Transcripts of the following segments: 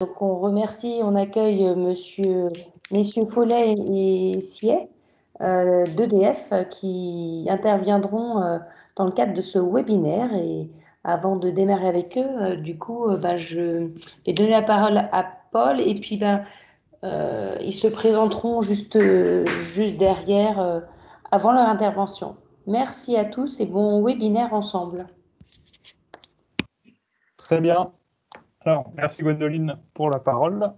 Donc on remercie, on accueille euh, monsieur, messieurs Follet et Siet euh, d'EDF qui interviendront euh, dans le cadre de ce webinaire. Et avant de démarrer avec eux, du coup, bah, je vais donner la parole à Paul et puis ben, ils se présenteront juste, juste derrière avant leur intervention. Merci à tous et bon webinaire ensemble. Très bien. Alors, merci Gwendoline pour la parole.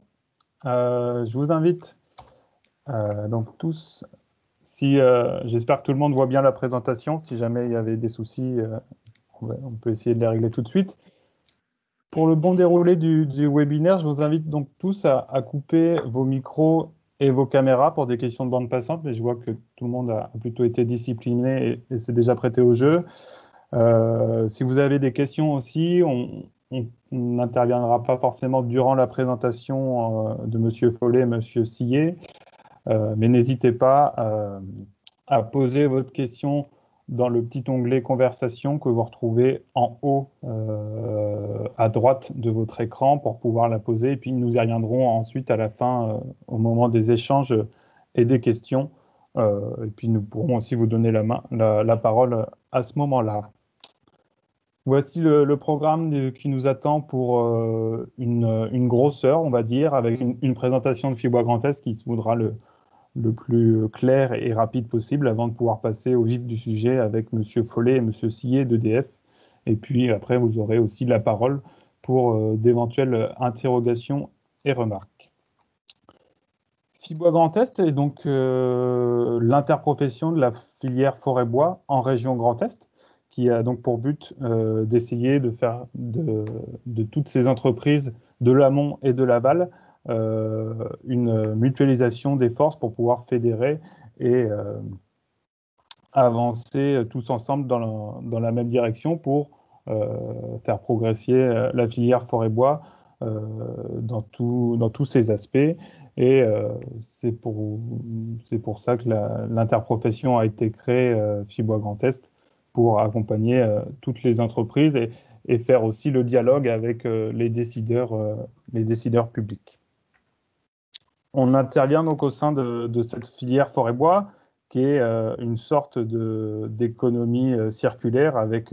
Euh, je vous invite euh, donc tous, si euh, j'espère que tout le monde voit bien la présentation. Si jamais il y avait des soucis, on, peut essayer de les régler tout de suite. Pour le bon déroulé du, webinaire, je vous invite donc tous à, couper vos micros et vos caméras pour des questions de bande passante, mais je vois que tout le monde a plutôt été discipliné et, et s'est déjà prêté au jeu. si vous avez des questions aussi, on, on n'interviendra pas forcément durant la présentation euh, de M. Follet et M. Sillet, euh, mais n'hésitez pas euh, à poser votre question dans le petit onglet conversation que vous retrouvez en haut à droite de votre écran pour pouvoir la poser. Et puis nous y reviendrons ensuite à la fin, au moment des échanges et des questions. et puis nous pourrons aussi vous donner la, main, la parole à ce moment-là. Voici le, programme qui nous attend pour euh, une, grosse heure, on va dire, avec une, présentation de Fibois Grand Est qui se voudra le, plus clair et rapide possible avant de pouvoir passer au vif du sujet avec M. Follet et M. Sillet d'EDF. Et puis après, vous aurez aussi la parole pour euh, d'éventuelles interrogations et remarques. Fibois Grand Est est donc euh, l'interprofession de la filière forêt-bois en région Grand Est qui a donc pour but euh, d'essayer de faire de, toutes ces entreprises de l'amont et de l'aval euh, une mutualisation des forces pour pouvoir fédérer et euh, avancer tous ensemble dans la, même direction pour faire progresser la filière forêt-bois dans, dans tous ses aspects. Et c'est pour, pour ça que l'interprofession a été créée, Fibois Grand Est, pour accompagner euh, toutes les entreprises et, faire aussi le dialogue avec euh, les, décideurs, euh, les décideurs publics. On intervient donc au sein de, cette filière forêt-bois qui est une sorte d'économie circulaire avec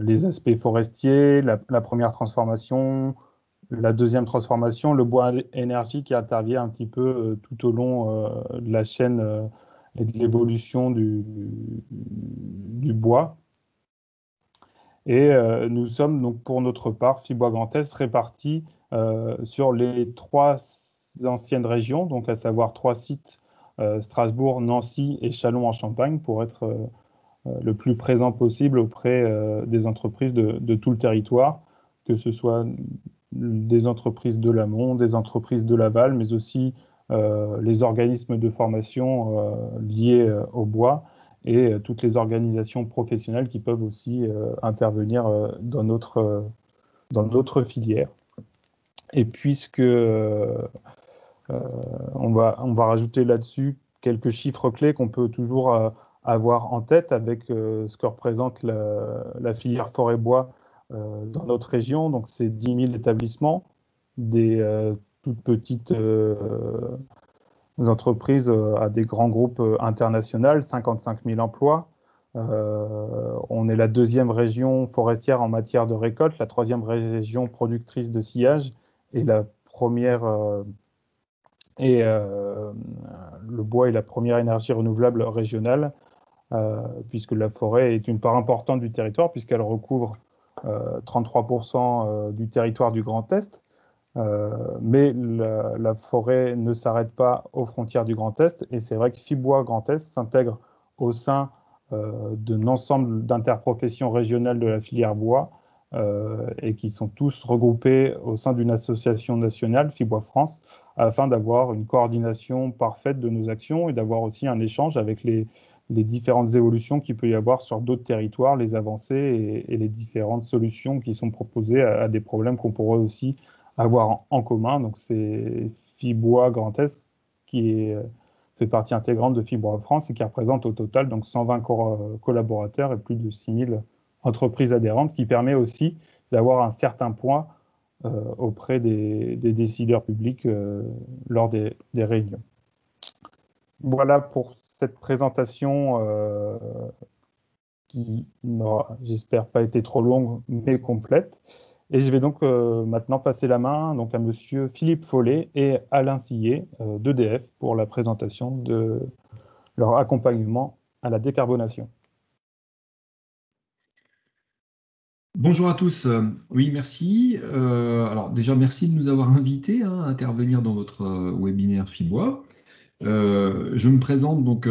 les aspects forestiers, la, première transformation, la deuxième transformation, le bois énergie qui intervient un petit peu tout au long de la chaîne et de l'évolution du, bois. Et euh, nous sommes donc pour notre part, Fibois Grand Est, répartis euh, sur les trois anciennes régions, donc à savoir trois sites, euh, Strasbourg, Nancy et Châlons en Champagne, pour être le plus présent possible auprès des entreprises de, de, tout le territoire, que ce soit des entreprises de l'amont, des entreprises de l'aval, mais aussi les organismes de formation euh, liés euh, au bois et toutes les organisations professionnelles qui peuvent aussi intervenir dans notre, dans notre filière. Et puisque on, va, on va rajouter là-dessus quelques chiffres clés qu'on peut toujours avoir en tête avec ce que représente la, filière forêt-bois dans notre région. Donc, c'est 10 000 établissements, des toutes petites euh, entreprises euh, à des grands groupes euh, internationaux, 55 000 emplois. on est la deuxième région forestière en matière de récolte, la troisième région productrice de sillage et la première et le bois est la première énergie renouvelable régionale, puisque la forêt est une part importante du territoire, puisqu'elle recouvre 33% du territoire du Grand Est. Euh, mais la, forêt ne s'arrête pas aux frontières du Grand Est. Et c'est vrai que Fibois Grand Est s'intègre au sein euh, d'un ensemble d'interprofessions régionales de la filière bois euh, et qui sont tous regroupés au sein d'une association nationale, Fibois France, afin d'avoir une coordination parfaite de nos actions et d'avoir aussi un échange avec les, différentes évolutions qu'il peut y avoir sur d'autres territoires, les avancées et, les différentes solutions qui sont proposées à des problèmes qu'on pourrait aussi avoir en, commun. Donc c'est Fibois Grand Est qui euh, fait partie intégrante de Fibois France et qui représente au total donc 120 collaborateurs et plus de 6000 entreprises adhérentes, qui permet aussi d'avoir un certain point auprès des, décideurs publics lors des, réunions. Voilà pour cette présentation qui n'aura, j'espère, pas été trop longue, mais complète. Et je vais donc maintenant passer la main donc, à Monsieur Philippe Follet et Alain Sillet d'EDF pour la présentation de leur accompagnement à la décarbonation. Bonjour à tous. Euh, oui, merci. Euh, alors déjà, merci de nous avoir invités hein, à intervenir dans votre euh, webinaire FIBOIS. Je me présente donc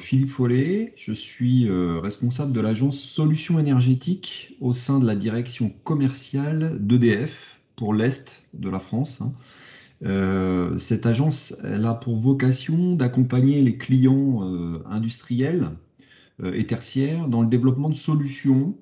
Philippe Follet. Je suis responsable de l'agence Solutions énergétiques au sein de la direction commerciale d'EDF pour l'Est de la France. Hein. cette agence a pour vocation d'accompagner les clients industriels et tertiaires dans le développement de solutions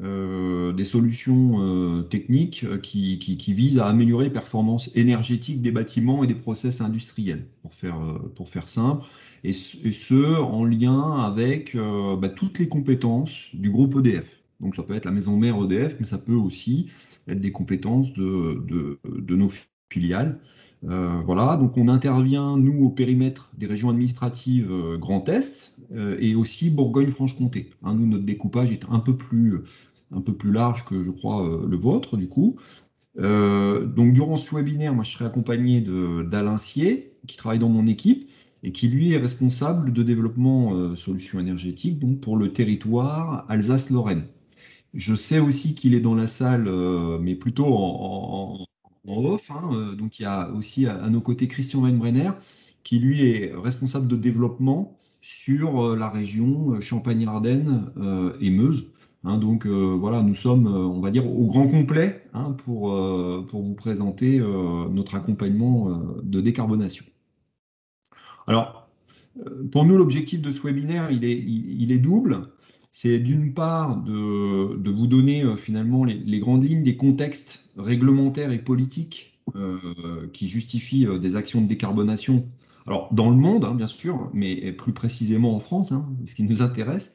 euh, des solutions euh, techniques euh, qui, visent à améliorer les performances énergétiques des bâtiments et des process industriels, pour faire, pour faire simple, et, ce, en lien avec bah, toutes les compétences du groupe EDF. Donc ça peut être la maison mère EDF, mais ça peut aussi être des compétences de, de, nos filiales. voilà, donc on intervient, nous, au périmètre des régions administratives Grand Est et aussi Bourgogne-Franche-Comté. Hein, nous, notre découpage est un peu plus un peu plus large que je crois euh, le vôtre du coup. Euh, donc durant ce webinaire, moi je serai accompagné d'Alain Sier, qui travaille dans mon équipe et qui lui est responsable de développement euh, solutions énergétiques donc pour le territoire Alsace-Lorraine. Je sais aussi qu'il est dans la salle, mais plutôt en, off. Hein, donc il y a aussi à, nos côtés Christian Weinbrenner, qui lui est responsable de développement sur la région Champagne-Ardenne et Meuse. Hein, donc euh, voilà, nous sommes, euh, on va dire, au grand complet hein, pour, euh, vous présenter notre accompagnement de décarbonation. Alors, pour nous, l'objectif de ce webinaire, il est, double. C'est d'une part de, de, vous donner finalement les, grandes lignes des contextes réglementaires et politiques qui justifient des actions de décarbonation. Alors, dans le monde, hein, bien sûr, mais plus précisément en France, ce qui nous intéresse,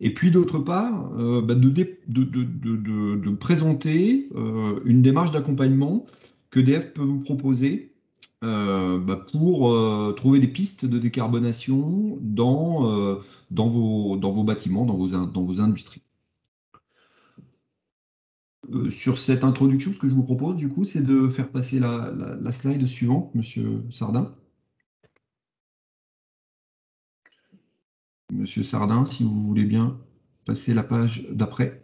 et puis d'autre part, euh, bah, de, présenter euh, une démarche d'accompagnement que DF peut vous proposer euh, bah, pour trouver des pistes de décarbonation dans, vos, bâtiments, dans vos, dans vos industries. sur cette introduction, ce que je vous propose, du coup, c'est de faire passer la, la slide suivante, Monsieur Sardin. Monsieur Sardin, si vous voulez bien passer la page d'après.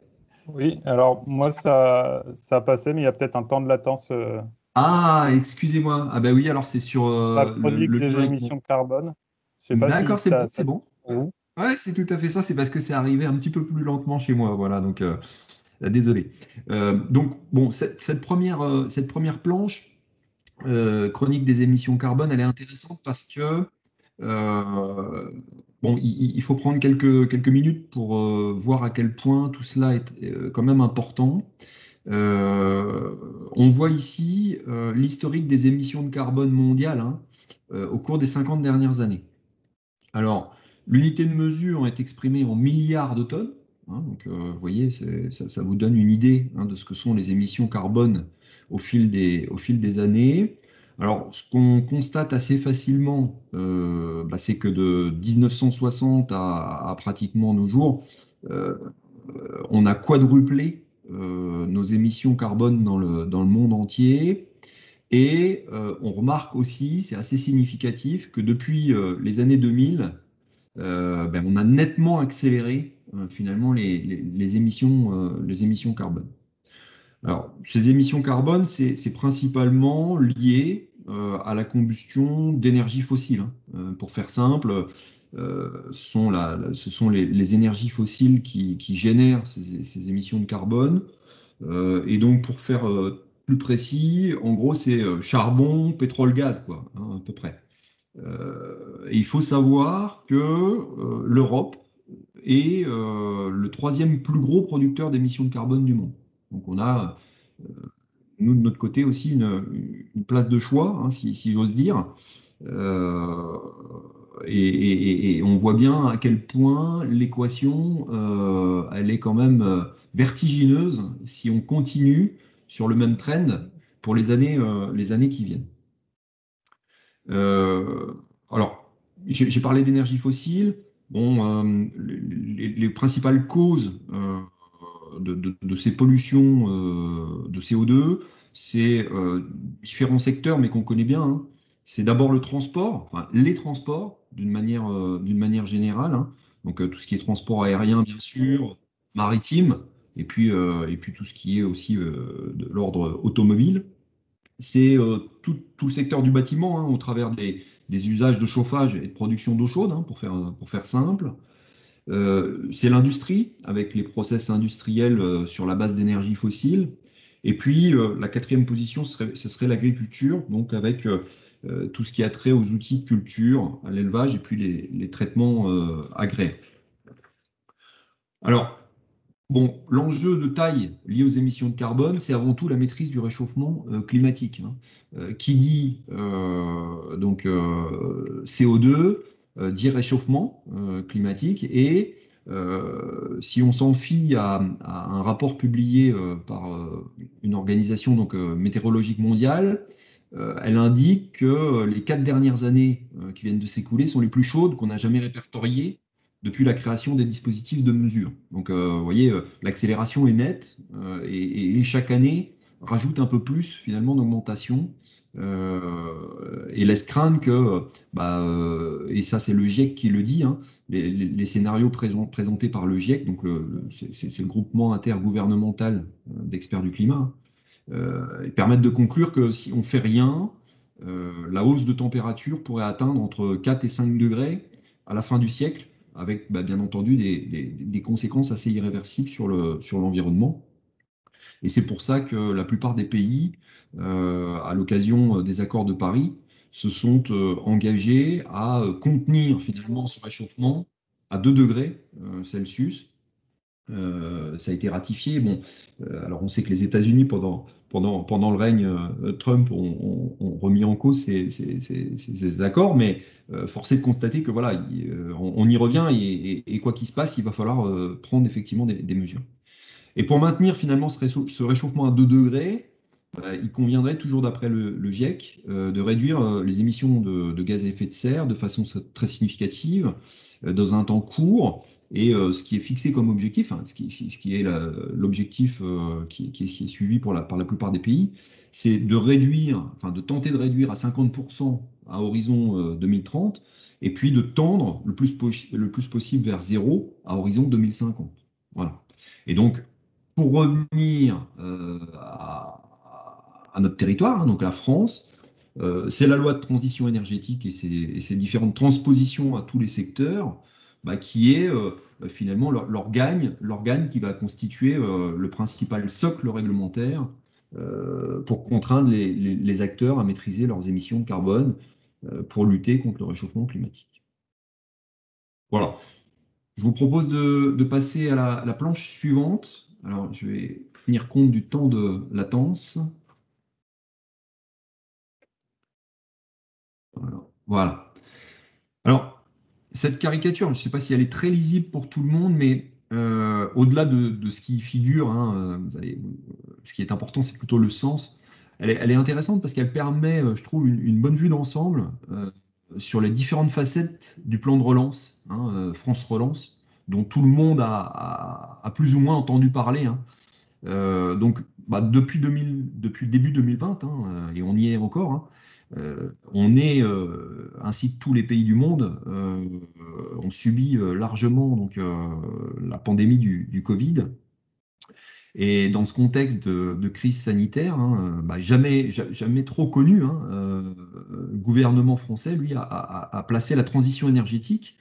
Oui, alors moi, ça, ça a passé, mais il y a peut-être un temps de latence. Euh. Ah, excusez-moi. Ah ben oui, alors c'est sur euh, le, des émissions de carbone. D'accord, c'est bon, c'est bon. Ouais, c'est tout à fait ça. C'est parce que c'est arrivé un petit peu plus lentement chez moi. Voilà, donc euh, désolé. donc bon, cette, première, cette première planche chronique des émissions carbone, elle est intéressante parce que Bon, il, faut prendre quelques, quelques minutes pour euh, voir à quel point tout cela est euh, quand même important. Euh, on voit ici l'historique des émissions de carbone mondiales hein, au cours des 50 dernières années. Alors, l'unité de mesure est exprimée en milliards de tonnes. Hein, donc, vous voyez, ça, vous donne une idée hein, de ce que sont les émissions carbone au fil des, au fil des années. Alors, ce qu'on constate assez facilement, euh, bah, c'est que de 1960 à, pratiquement nos jours, euh, on a quadruplé euh, nos émissions carbone dans le, dans le monde entier. Et on remarque aussi, c'est assez significatif, que depuis les années 2000, ben, on a nettement accéléré finalement les, les, émissions, les émissions carbone. Alors, ces émissions carbone, c'est principalement lié euh, à la combustion d'énergie fossile. Hein. Euh, pour faire simple, euh, ce sont, les, énergies fossiles qui, génèrent ces, émissions de carbone. et donc, pour faire plus précis, en gros, c'est charbon, pétrole, gaz, quoi, hein, à peu près. et il faut savoir que l'Europe est le troisième plus gros producteur d'émissions de carbone du monde. Donc on a, euh, nous de notre côté aussi, une, place de choix, hein, si, j'ose dire. Euh, et, on voit bien à quel point l'équation, euh, elle est quand même vertigineuse si on continue sur le même trend pour les années, les années qui viennent. alors, j'ai parlé d'énergie fossile. Bon, les, principales causes de, ces pollutions de CO2, c'est différents secteurs, mais qu'on connaît bien. Hein. C'est d'abord le transport, les transports d'une manière, d'une manière générale. Hein. Donc tout ce qui est transport aérien, bien sûr, maritime, et puis, et puis tout ce qui est aussi de l'ordre automobile. C'est tout, tout, le secteur du bâtiment, hein, au travers des, des, usages de chauffage et de production d'eau chaude, pour, faire, pour faire simple. C'est l'industrie, avec les process industriels sur la base d'énergie fossile. Et puis, la quatrième position, ce serait, l'agriculture, donc avec euh, tout ce qui a trait aux outils de culture, à l'élevage et puis les, traitements euh, agraires. Alors, bon, l'enjeu de taille lié aux émissions de carbone, c'est avant tout la maîtrise du réchauffement euh, climatique. Hein. qui dit donc CO2 dit réchauffement climatique et si on s'en fie à, un rapport publié par une organisation donc, météorologique mondiale, euh, elle indique que euh, les quatre dernières années euh, qui viennent de s'écouler sont les plus chaudes qu'on n'a jamais répertoriées depuis la création des dispositifs de mesure. Donc, vous voyez, l'accélération est nette et, chaque année rajoute un peu plus finalement d'augmentation et laisse craindre que, bah, et ça c'est le GIEC qui le dit, hein, les, scénarios présentés par le GIEC, donc c'est le groupement intergouvernemental d'experts du climat, euh, permettent de conclure que si on ne fait rien, euh, la hausse de température pourrait atteindre entre 4 et 5 degrés à la fin du siècle, avec bah, bien entendu des, conséquences assez irréversibles sur l'environnement. Le, sur et c'est pour ça que la plupart des pays, euh, à l'occasion des accords de Paris, se sont engagés à contenir finalement ce réchauffement à 2 degrés Celsius euh, ça a été ratifié. Bon, euh, alors on sait que les États-Unis, pendant, le règne euh, Trump, ont, remis en cause ces, accords, mais force est de constater que voilà, on, y revient et, quoi qu'il se passe, il va falloir prendre effectivement des, mesures. Et pour maintenir finalement ce, réchauffement à 2 degrés, il conviendrait toujours d'après le, GIEC de réduire les émissions de, gaz à effet de serre de façon très significative dans un temps court et euh, ce qui est fixé comme objectif, hein, ce, qui, est l'objectif euh, qui, est suivi par la plupart des pays, c'est de réduire, enfin de tenter de réduire à 50% à horizon 2030, euh, et puis de tendre le plus, le plus possible vers zéro à horizon 2050. Voilà. Et donc, pour revenir à, notre territoire, hein, donc la France, c'est la loi de transition énergétique et ses, différentes transpositions à tous les secteurs bah, qui est euh, finalement l'organe, qui va constituer euh, le principal socle réglementaire euh, pour contraindre les, acteurs à maîtriser leurs émissions de carbone pour lutter contre le réchauffement climatique. Voilà. Je vous propose de, passer à la, planche suivante. Alors, je vais tenir compte du temps de latence. Voilà. Alors, cette caricature, je ne sais pas si elle est très lisible pour tout le monde, mais euh, au-delà de, ce qui figure, hein, euh, ce qui est important, c'est plutôt le sens. Elle est, intéressante parce qu'elle permet, euh, je trouve, une, bonne vue d'ensemble sur les différentes facettes du plan de relance, hein, France Relance, dont tout le monde a, plus ou moins entendu parler. Hein. donc, bah, depuis, 2000, depuis début 2020, et on y est encore, euh, on est, euh, ainsi que tous les pays du monde, euh, ont subi largement la pandémie du, Covid. Et dans ce contexte de, crise sanitaire, hein, bah, jamais, trop connu, hein, le gouvernement français, lui, a, placé la transition énergétique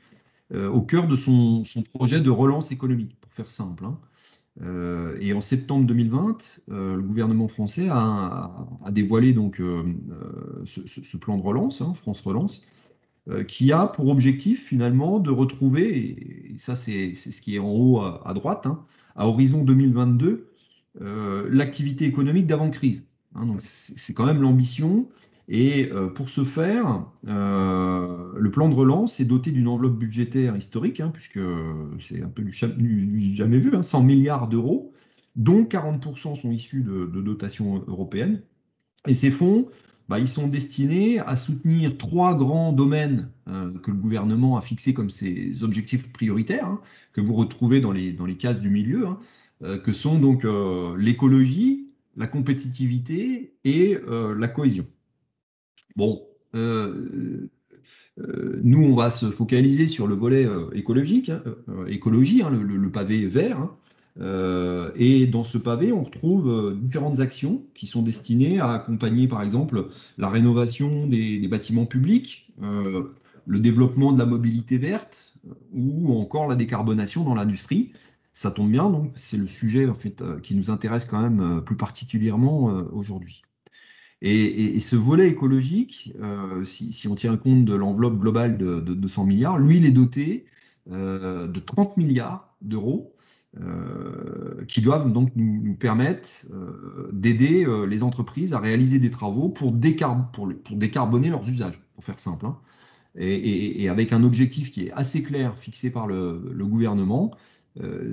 au cœur de son, projet de relance économique, pour faire simple. Hein. Euh, et en septembre 2020, euh, le gouvernement français a, dévoilé donc euh, ce, plan de relance, hein, France Relance, qui a pour objectif finalement de retrouver, et ça c'est ce qui est en haut à, droite, hein, à horizon 2022, l'activité économique d'avant-crise. Hein. donc c'est quand même l'ambition et euh, pour ce faire, euh, le plan de relance est doté d'une enveloppe budgétaire historique, hein, puisque c'est un peu du, jamais vu, 100 hein, milliards d'euros, dont 40% sont issus de, dotations européennes. Et ces fonds, bah, ils sont destinés à soutenir trois grands domaines euh, que le gouvernement a fixés comme ses objectifs prioritaires, hein, que vous retrouvez dans les, dans les cases du milieu, que sont donc l'écologie, la compétitivité et la cohésion. Bon, nous, on va se focaliser sur le volet écologique, hein, écologie, le, le, pavé vert. Euh, et dans ce pavé, on retrouve euh, différentes actions qui sont destinées à accompagner, par exemple, la rénovation des, bâtiments publics, euh, le développement de la mobilité verte ou encore la décarbonation dans l'industrie. Ça tombe bien, donc c'est le sujet en fait qui nous intéresse quand même plus particulièrement aujourd'hui. Et, ce volet écologique, si, on tient compte de l'enveloppe globale de, de, 200 milliards, lui, il est doté de 30 milliards d'euros euh, qui doivent donc nous, permettre euh, d'aider euh, les entreprises à réaliser des travaux pour, décarboner leurs usages, pour faire simple. Hein. Et, avec un objectif qui est assez clair fixé par le, gouvernement,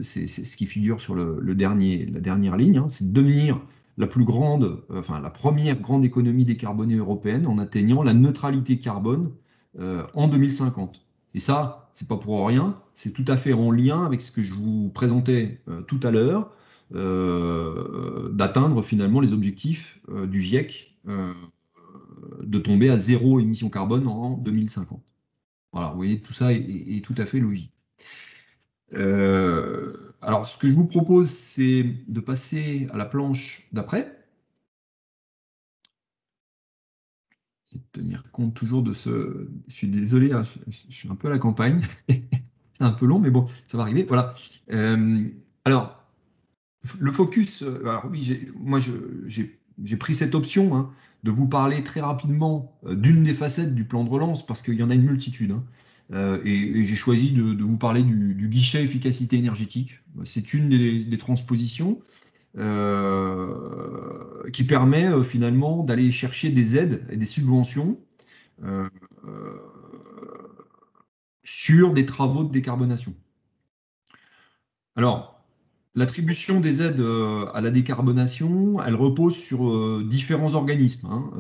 c'est ce qui figure sur le, dernier, la dernière ligne, hein, c'est de devenir la plus grande, enfin la première grande économie décarbonée européenne en atteignant la neutralité carbone en 2050. Et ça, c'est pas pour rien, c'est tout à fait en lien avec ce que je vous présentais euh, tout à l'heure, euh, d'atteindre finalement les objectifs euh, du GIEC de tomber à zéro émission carbone en 2050. Voilà, vous voyez, tout ça est, tout à fait logique. Alors, ce que je vous propose, c'est de passer à la planche d'après. tenir compte toujours de ce. Je suis désolé, hein, je, suis un peu à la campagne. c'est un peu long, mais bon, ça va arriver. Voilà. Euh, alors, le focus. Euh, alors oui, moi, j'ai pris cette option hein, de vous parler très rapidement euh, d'une des facettes du plan de relance parce qu'il y en a une multitude. Hein. Et, j'ai choisi de, vous parler du, guichet efficacité énergétique. C'est une des transpositions. Euh, qui permet euh, finalement d'aller chercher des aides et des subventions euh, sur des travaux de décarbonation. Alors, l'attribution des aides à la décarbonation, elle repose sur différents organismes. Hein.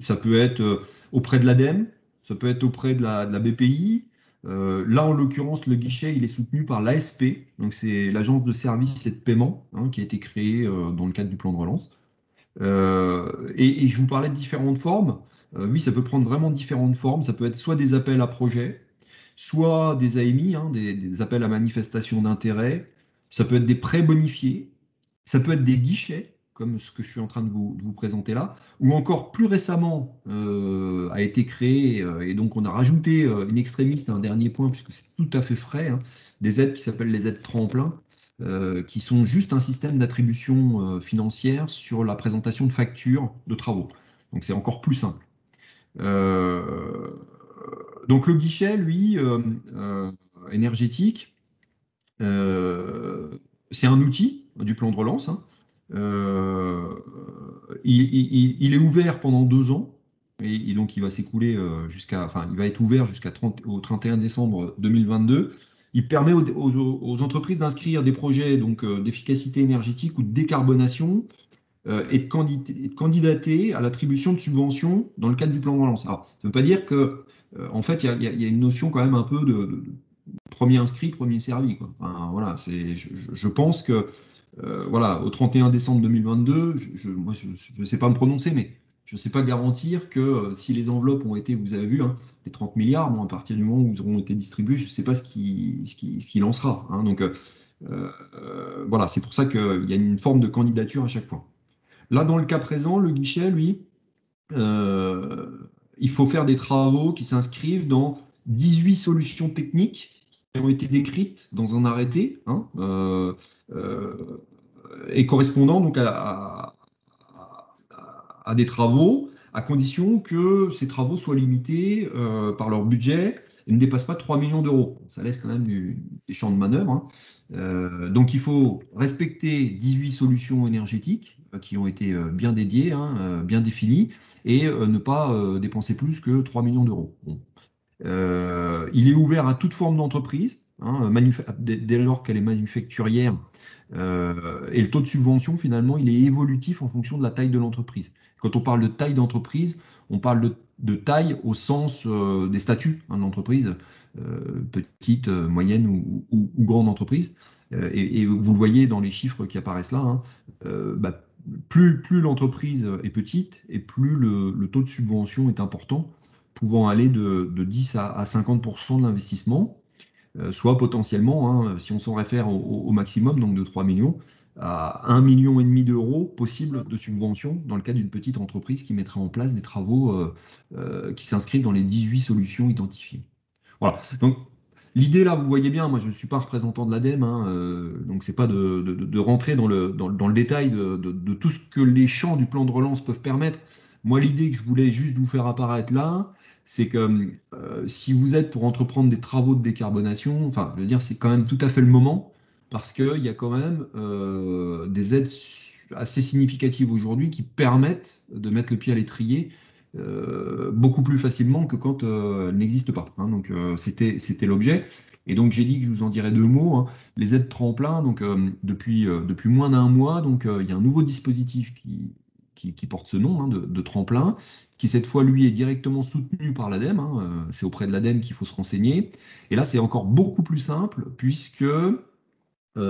ça peut être auprès de l'ADEME, ça peut être auprès de la BPI, euh, là, en l'occurrence, le guichet, il est soutenu par l'ASP, donc c'est l'agence de services et de paiement hein, qui a été créée euh, dans le cadre du plan de relance. Euh, et, je vous parlais de différentes formes. oui, ça peut prendre vraiment différentes formes. Ça peut être soit des appels à projets, soit des AMI, hein, des, appels à manifestation d'intérêt. Ça peut être des prêts bonifiés. Ça peut être des guichets comme ce que je suis en train de vous, présenter là, ou encore plus récemment euh, a été créé, euh, et donc on a rajouté euh, une extrémiste, un dernier point, puisque c'est tout à fait frais, hein, des aides qui s'appellent les aides tremplins, qui sont juste un système d'attribution financière sur la présentation de factures de travaux. Donc c'est encore plus simple. donc le guichet, lui, énergétique, c'est un outil du plan de relance. Hein, euh, il, est ouvert pendant deux ans, et, donc il va s'écouler euh, jusqu'à, enfin, il va être ouvert jusqu'à au 31 décembre 2022. Il permet aux, entreprises d'inscrire des projets donc euh, d'efficacité énergétique ou de décarbonation et, de candidater à l'attribution de subventions dans le cadre du plan de relance. ça ne veut pas dire que, en fait, il y, a une notion quand même un peu de, premier inscrit, premier servi. Voilà, c'est, je, pense que euh, voilà, au 31 décembre 2022, je, ne sais pas me prononcer, mais je ne sais pas garantir que euh, si les enveloppes ont été, vous avez vu, hein, les 30 milliards, à partir du moment où ils auront été distribués, je ne sais pas ce qui, ce qui, ce qui lancera. Hein. donc, euh, voilà, c'est pour ça qu'il y a une forme de candidature à chaque fois. Là, dans le cas présent, le guichet, lui, il faut faire des travaux qui s'inscrivent dans 18 solutions techniques ont été décrites dans un arrêté hein, euh, euh, et correspondant donc à, à, des travaux, à condition que ces travaux soient limités euh, par leur budget et ne dépassent pas 3 millions d'euros. Ça laisse quand même des champs de manœuvre. Hein. donc il faut respecter 18 solutions énergétiques qui ont été bien dédiées, hein, bien définies, et ne pas dépenser plus que 3 millions d'euros. Euh, il est ouvert à toute forme d'entreprise, hein, dès, lors qu'elle est manufacturière. Euh, et le taux de subvention, finalement, il est évolutif en fonction de la taille de l'entreprise. Quand on parle de taille d'entreprise, on parle de, taille au sens euh, des statuts hein, d'entreprise, petite, moyenne ou, grande entreprise. Et, vous le voyez dans les chiffres qui apparaissent là, hein, bah, plus, plus l'entreprise est petite et plus le, taux de subvention est important, pouvant aller de, 10 à, 50% de l'investissement, euh, soit potentiellement, hein, si on s'en réfère au, maximum, donc de 3 millions, à 1,5 million et demi d'euros possible de subvention dans le cas d'une petite entreprise qui mettrait en place des travaux euh, euh, qui s'inscrivent dans les 18 solutions identifiées. Voilà. Donc, L'idée là, vous voyez bien, moi je ne suis pas représentant de l'ADEME, hein, euh, donc c'est pas de, rentrer dans le, dans, le détail de, tout ce que les champs du plan de relance peuvent permettre. Moi, l'idée que je voulais juste vous faire apparaître là, c'est que euh, si vous êtes pour entreprendre des travaux de décarbonation, enfin, je veux dire, c'est quand même tout à fait le moment, parce qu'il y a quand même euh, des aides assez significatives aujourd'hui qui permettent de mettre le pied à l'étrier euh, beaucoup plus facilement que quand euh, elle n'existe pas. Hein. donc c'était c'était l'objet. Et donc j'ai dit que je vous en dirais deux mots. Hein. Les aides tremplin, donc depuis depuis moins d'un mois, donc il y a un nouveau dispositif qui qui, porte ce nom hein, de, tremplin, qui cette fois lui est directement soutenu par l'ADEME. c'est auprès de l'ADEME qu'il faut se renseigner. Et là c'est encore beaucoup plus simple puisque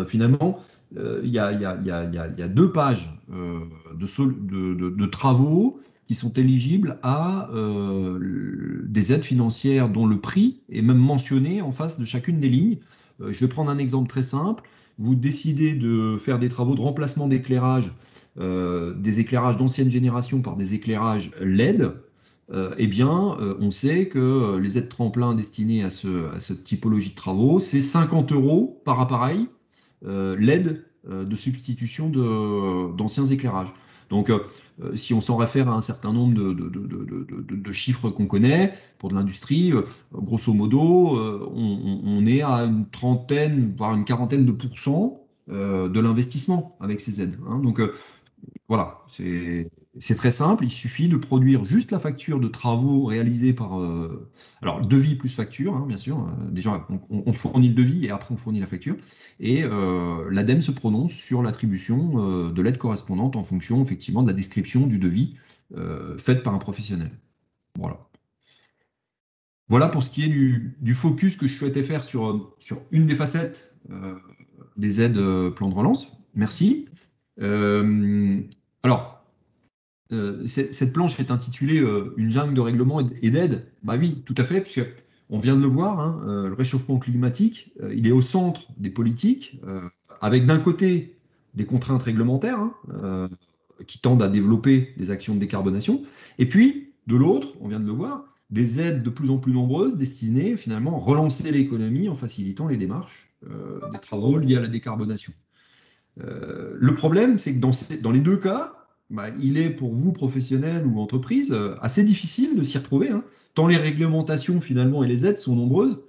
finalement il y, a, deux pages de, de, de, travaux qui sont éligibles à euh, des aides financières dont le prix est même mentionné en face de chacune des lignes. Euh, je vais prendre un exemple très simple. Vous décidez de faire des travaux de remplacement d'éclairage, euh, des éclairages d'ancienne génération par des éclairages LED. eh bien, on sait que les aides tremplin destinées à, à cette typologie de travaux, c'est 50 euros par appareil LED de substitution d'anciens éclairages. Donc, euh, euh, si on s'en réfère à un certain nombre de, chiffres qu'on connaît pour de l'industrie, euh, grosso modo, on, est à une trentaine, voire une quarantaine de pourcents de l'investissement avec ces aides. Hein. Donc, voilà, c'est c'est très simple, il suffit de produire juste la facture de travaux réalisés par... Euh, alors, devis plus facture, hein, bien sûr. Euh, déjà, on, fournit le devis et après on fournit la facture. Et euh, l'ADEME se prononce sur l'attribution de l'aide correspondante en fonction, effectivement, de la description du devis faite par un professionnel. Voilà. Voilà pour ce qui est du, focus que je souhaitais faire sur, sur une des facettes des aides plan de relance. Merci. alors, euh, cette planche est intitulée euh, Une jungle de règlement et d'aide. Bah oui, tout à fait, puisque on vient de le voir, hein, euh, le réchauffement climatique, il est au centre des politiques, avec d'un côté des contraintes réglementaires hein, qui tendent à développer des actions de décarbonation, et puis de l'autre, on vient de le voir, des aides de plus en plus nombreuses destinées finalement à relancer l'économie en facilitant les démarches des travaux liés à la décarbonation. le problème, c'est que dans, dans les deux cas, bah, il est pour vous, professionnels ou entreprises, euh, assez difficile de s'y retrouver, hein. tant les réglementations finalement et les aides sont nombreuses,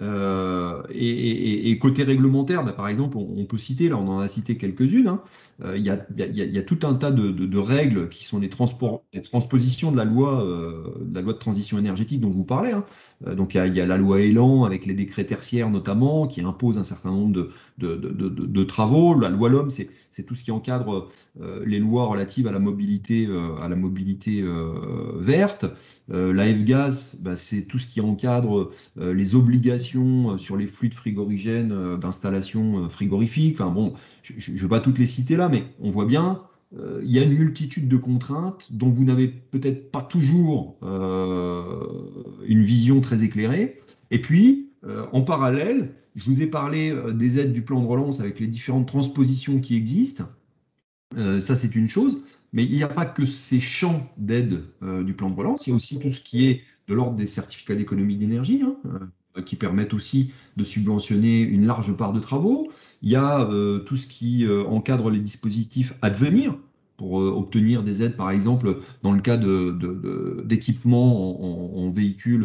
euh, et, côté réglementaire, bah, par exemple, on, peut citer, là on en a cité quelques-unes, euh, il y, a, tout un tas de, règles qui sont des, transpositions de la, loi, de la loi de transition énergétique dont je vous parlais. Hein. donc il y, a, la loi Elan avec les décrets tertiaires notamment qui imposent un certain nombre de, travaux. La loi LOM, c'est tout ce qui encadre les lois relatives à la mobilité, à la mobilité verte. la FGAS, bah, c'est tout ce qui encadre les obligations euh, sur les fluides frigorigènes euh, d'installations euh, frigorifiques. Enfin bon, je ne vais pas toutes les citer là, mais on voit bien, il y a une multitude de contraintes dont vous n'avez peut-être pas toujours une vision très éclairée. Et puis, en parallèle, je vous ai parlé des aides du plan de relance avec les différentes transpositions qui existent. ça, c'est une chose. Mais il n'y a pas que ces champs d'aide du plan de relance, il y a aussi tout ce qui est de l'ordre des certificats d'économie d'énergie, hein, euh, qui permettent aussi de subventionner une large part de travaux. Il y a euh, tout ce qui euh, encadre les dispositifs à devenir pour obtenir des aides, par exemple, dans le cas d'équipements en, véhicules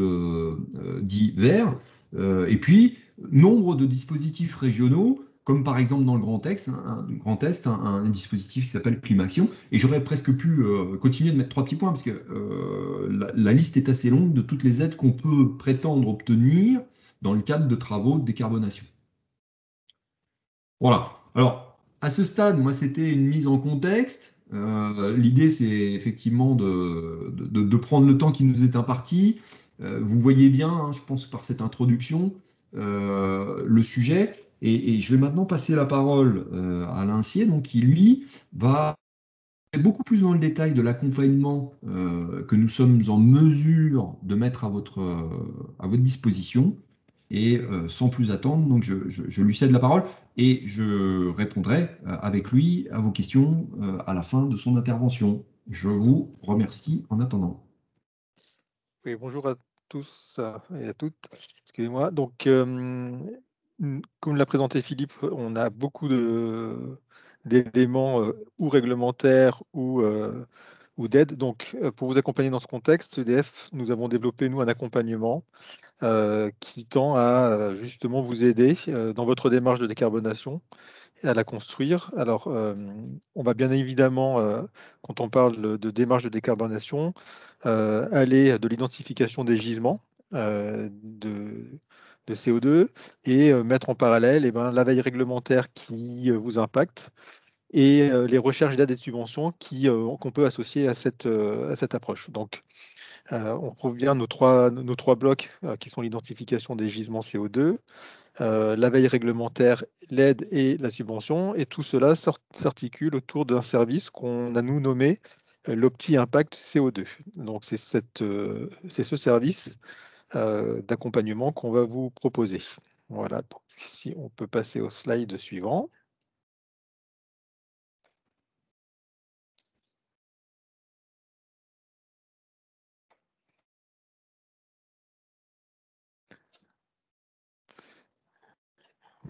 dits verts. et puis, nombre de dispositifs régionaux comme par exemple dans le Grand Est, un, dispositif qui s'appelle Climaction. Et j'aurais presque pu continuer de mettre trois petits points, parce que la, liste est assez longue de toutes les aides qu'on peut prétendre obtenir dans le cadre de travaux de décarbonation. Voilà. Alors, à ce stade, moi, c'était une mise en contexte. Euh, l'idée, c'est effectivement de, prendre le temps qui nous est imparti. Euh, vous voyez bien, hein, je pense, par cette introduction, euh, le sujet. Et, je vais maintenant passer la parole à Lincier, donc, qui, lui, va beaucoup plus dans le détail de l'accompagnement que nous sommes en mesure de mettre à votre, à votre disposition. Et sans plus attendre, donc je, je, lui cède la parole et je répondrai avec lui à vos questions à la fin de son intervention. Je vous remercie en attendant. Oui, bonjour à tous et à toutes. Excusez-moi. Donc, comme l'a présenté Philippe, on a beaucoup d'éléments ou réglementaires ou, ou d'aide. Donc, pour vous accompagner dans ce contexte, EDF, nous avons développé, nous, un accompagnement qui tend à justement vous aider dans votre démarche de décarbonation à la construire. Alors, on va bien évidemment, quand on parle de démarche de décarbonation, aller de l'identification des gisements de, CO2 et mettre en parallèle eh ben, la veille réglementaire qui vous impacte et les recherches d'aide et de subventions qu'on peut associer à cette, à cette approche. Donc, on trouve bien nos trois, nos trois blocs qui sont l'identification des gisements CO2, la veille réglementaire, l'aide et la subvention, et tout cela s'articule autour d'un service qu'on a nous nommé l'Opti Impact CO2. Donc c'est ce service d'accompagnement qu'on va vous proposer. Voilà, si on peut passer au slide suivant.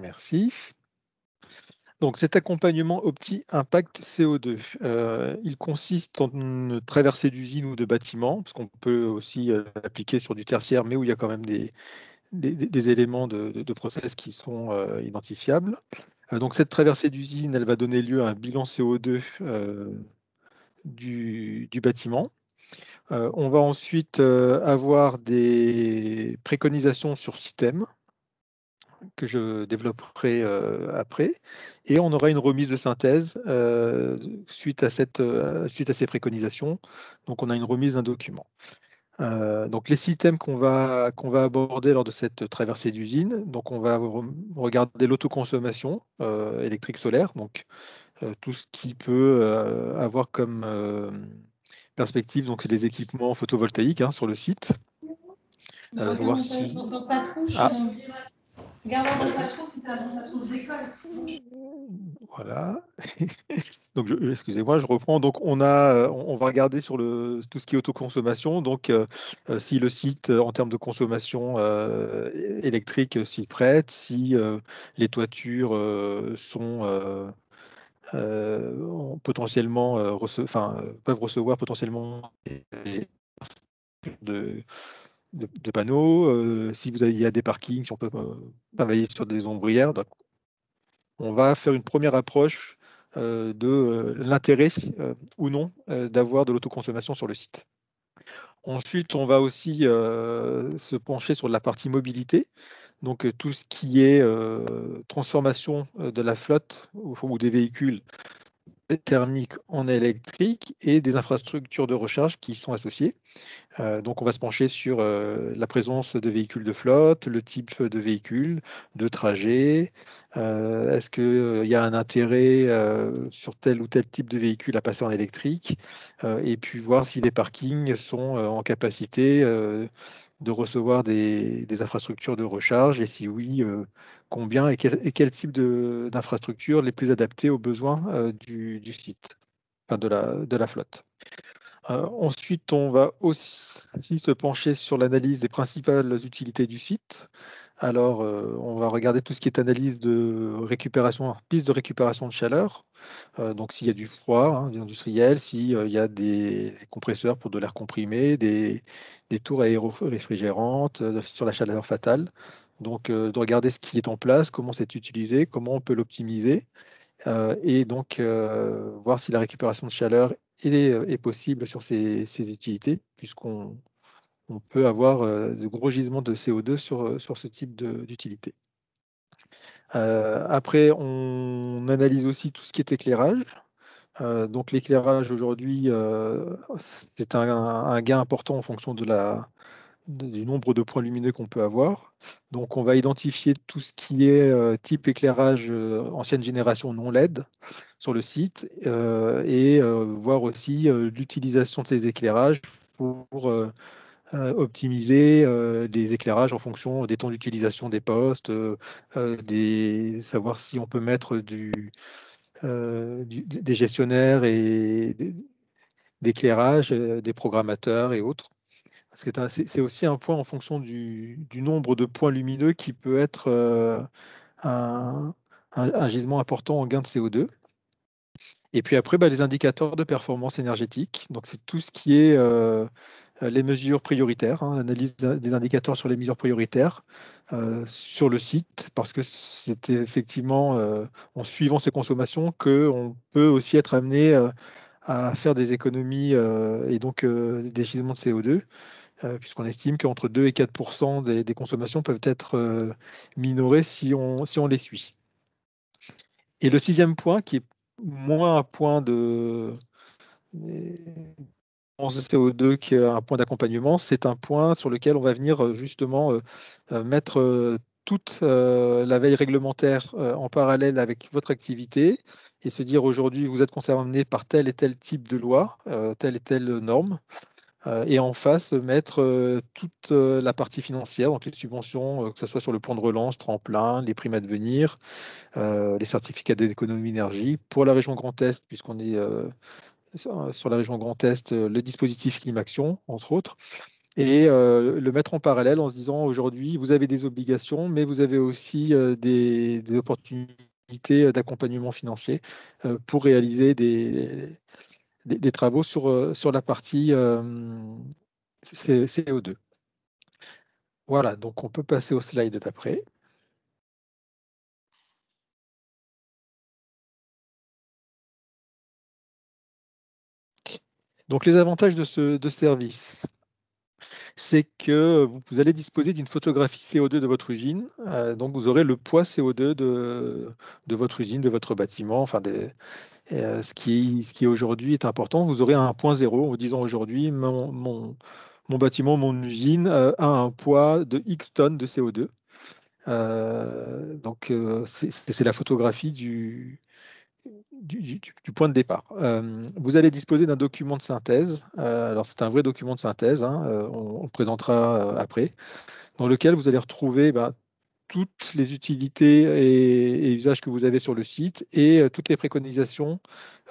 Merci. Donc cet accompagnement Opti Impact CO2, euh, il consiste en une traversée d'usine ou de bâtiment, parce qu'on peut aussi euh, l'appliquer sur du tertiaire, mais où il y a quand même des, éléments de, process qui sont euh, identifiables. donc cette traversée d'usine, elle va donner lieu à un bilan CO2 du, du, bâtiment. on va ensuite avoir des préconisations sur système que je développerai après. Et on aura une remise de synthèse suite, à cette, suite à ces préconisations. Donc, on a une remise d'un document. donc, les systèmes qu'on va, qu'on va aborder lors de cette traversée d'usine, donc on va regarder l'autoconsommation électrique solaire, donc tout ce qui peut avoir comme perspective, donc c'est les équipements photovoltaïques hein, sur le site. voir si... ah. Garde as Voilà. donc, excusez-moi, je reprends. Donc, on a, on va regarder sur le tout ce qui est autoconsommation. Donc, euh, euh, si le site, en termes de consommation euh, électrique, s'y prête, si les toitures sont potentiellement enfin, peuvent recevoir potentiellement de de, panneaux, euh, si vous avez, y a des parkings, si on peut euh, travailler sur des ombrières. on va faire une première approche euh, de l'intérêt ou non d'avoir de l'autoconsommation sur le site. Ensuite, on va aussi se pencher sur la partie mobilité, donc tout ce qui est transformation de la flotte ou des véhicules thermiques en électrique et des infrastructures de recharge qui sont associées. Euh, donc, on va se pencher sur euh, la présence de véhicules de flotte, le type de véhicule, de trajet. Euh, est-ce qu'il y a un intérêt sur tel ou tel type de véhicule à passer en électrique? Et puis voir si les parkings sont en capacité de recevoir des, infrastructures de recharge et si oui, combien et quel, type d'infrastructures les plus adaptées aux besoins du, du, site, enfin de la, de la flotte. Euh, ensuite, on va aussi se pencher sur l'analyse des principales utilités du site. Alors, euh, on va regarder tout ce qui est analyse de récupération, piste de récupération de chaleur. Euh, donc, s'il y a du froid hein, industriel, s'il y a des compresseurs pour de l'air comprimé, des, des tours aéro-réfrigérantes sur la chaleur fatale. Donc, de regarder ce qui est en place, comment c'est utilisé, comment on peut l'optimiser. et donc, voir si la récupération de chaleur est, possible sur ces, utilités, puisqu'on on peut avoir de gros gisements de CO2 sur, sur ce type d'utilité. après, on analyse aussi tout ce qui est éclairage. donc l'éclairage aujourd'hui, c'est un, gain important en fonction de la, du nombre de points lumineux qu'on peut avoir. Donc on va identifier tout ce qui est euh, type éclairage euh, ancienne génération non LED sur le site euh, et voir aussi l'utilisation de ces éclairages pour optimiser des éclairages en fonction des temps d'utilisation des postes, des, savoir si on peut mettre des gestionnaires et d'éclairage, des programmateurs et autres. C'est aussi un point en fonction du, nombre de points lumineux qui peut être euh, un, gisement important en gain de CO2. Et puis après, bah, les indicateurs de performance énergétique. Donc, c'est tout ce qui est euh, les mesures prioritaires, hein, l'analyse des indicateurs sur les mesures prioritaires euh, sur le site, parce que c'est effectivement en suivant ces consommations qu'on peut aussi être amené à faire des économies et donc des gisements de CO2. Euh, puisqu'on estime qu'entre 2 et 4% des, consommations peuvent être euh, minorées si on, si on les suit. Et le sixième point, qui est moins un point de CO2 qu'un point d'accompagnement, c'est un point sur lequel on va venir euh, justement mettre toute la veille réglementaire en parallèle avec votre activité et se dire aujourd'hui vous êtes concerné par tel et tel type de loi, telle et telle norme. Euh, et en face mettre euh, toute euh, la partie financière, donc les subventions, que ce soit sur le plan de relance, tremplin, les primes à devenir, les certificats d'économie d'énergie. Pour la région Grand Est, puisqu'on est sur la région Grand Est, le dispositif Climaction, entre autres, et le mettre en parallèle en se disant aujourd'hui, vous avez des obligations, mais vous avez aussi des, des, opportunités d'accompagnement financier pour réaliser des, des, travaux sur, euh, la partie euh, CO2. Voilà, donc on peut passer au slide d'après. Donc les avantages de ce service, c'est que vous, allez disposer d'une photographie CO2 de votre usine. Euh, donc vous aurez le poids CO2 de, de, votre usine, de votre bâtiment, enfin des, ce qui, aujourd'hui est important, vous aurez un point zéro en vous disant aujourd'hui, mon, bâtiment, mon usine a un poids de X tonnes de CO2. Euh, donc, c'est la photographie du, du, point de départ. vous allez disposer d'un document de synthèse. alors, c'est un vrai document de synthèse, hein, on, le présentera après, dans lequel vous allez retrouver bah, toutes les utilités et, usages que vous avez sur le site et euh, toutes les préconisations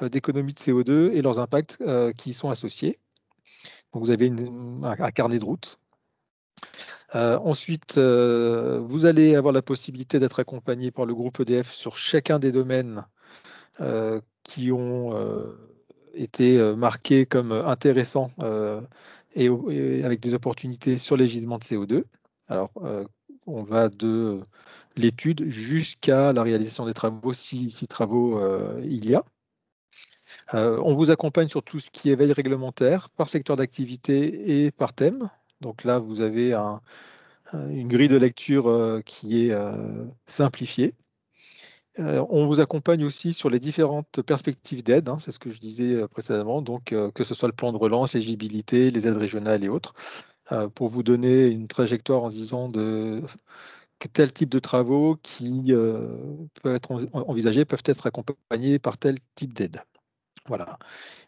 euh, d'économie de CO2 et leurs impacts euh, qui y sont associés. Donc vous avez un, carnet de route. ensuite, vous allez avoir la possibilité d'être accompagné par le groupe EDF sur chacun des domaines qui ont été marqués comme intéressants et, et, avec des opportunités sur les gisements de CO2. Alors, on va de l'étude jusqu'à la réalisation des travaux, si, travaux il y a. On vous accompagne sur tout ce qui est veille réglementaire, par secteur d'activité et par thème. Donc là, vous avez une grille de lecture qui est simplifiée. on vous accompagne aussi sur les différentes perspectives d'aide, hein, c'est ce que je disais précédemment, donc que ce soit le plan de relance, l'éligibilité, les aides régionales et autres. Euh, pour vous donner une trajectoire en disant de, que tel type de travaux qui euh, peuvent être envisagés peuvent être accompagnés par tel type d'aide. Voilà.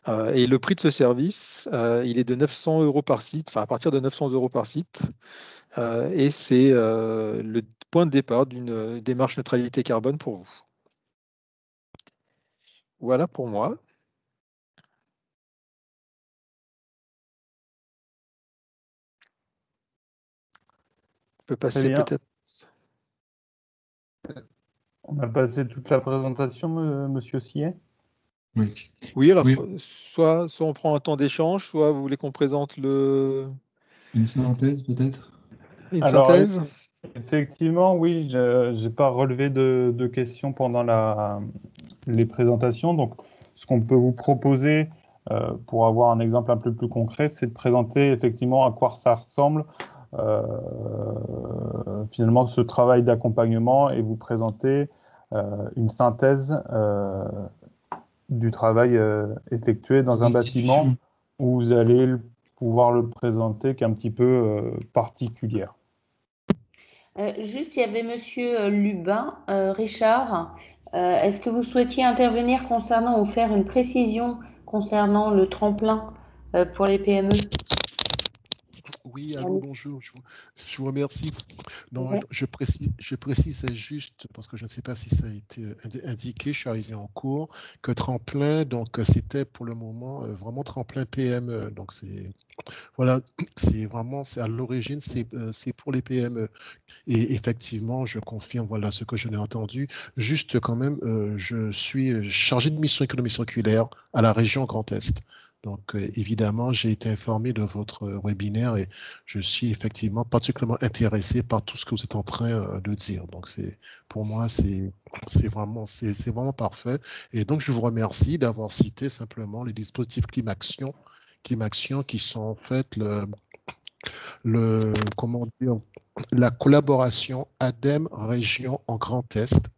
Euh, et le prix de ce service, il est de 900 euros par site, enfin à partir de 900 euros par site. et c'est le point de départ d'une démarche neutralité carbone pour vous. Voilà pour moi. Peut passer peut-être. On a passé toute la présentation, monsieur Siet oui. oui, alors Soit, soit on prend un temps d'échange, soit vous voulez qu'on présente le. Une synthèse peut-être? Une synthèse? Effectivement, oui, je n'ai pas relevé de, de, questions pendant la, les présentations. Donc, ce qu'on peut vous proposer, pour avoir un exemple un peu plus concret, c'est de présenter effectivement à quoi ça ressemble finalement ce travail d'accompagnement et vous présenter une synthèse du travail effectué dans un bâtiment où vous allez pouvoir le présenter qu'un petit peu particulière. Euh, juste, il y avait Monsieur euh, Lubin, euh, Richard. Est-ce que vous souhaitiez intervenir concernant ou faire une précision concernant le tremplin pour les PME oui, allô, bonjour, je vous, remercie. Non, je, précise, je précise juste, parce que je ne sais pas si ça a été indiqué, je suis arrivé en cours, que tremplin, donc c'était pour le moment vraiment tremplin PME. Donc c'est voilà, c'est vraiment, c'est à l'origine, c'est pour les PME. Et effectivement, je confirme voilà ce que je n'ai entendu. Juste quand même, je suis chargé de mission économie circulaire à la région Grand Est. Donc, euh, évidemment, j'ai été informé de votre euh, webinaire et je suis effectivement particulièrement intéressé par tout ce que vous êtes en train euh, de dire. Donc, c'est pour moi, c'est vraiment, vraiment parfait. Et donc, je vous remercie d'avoir cité simplement les dispositifs Climaction, Climaction qui sont en fait le, le comment dire, la collaboration ADEME région en Grand Est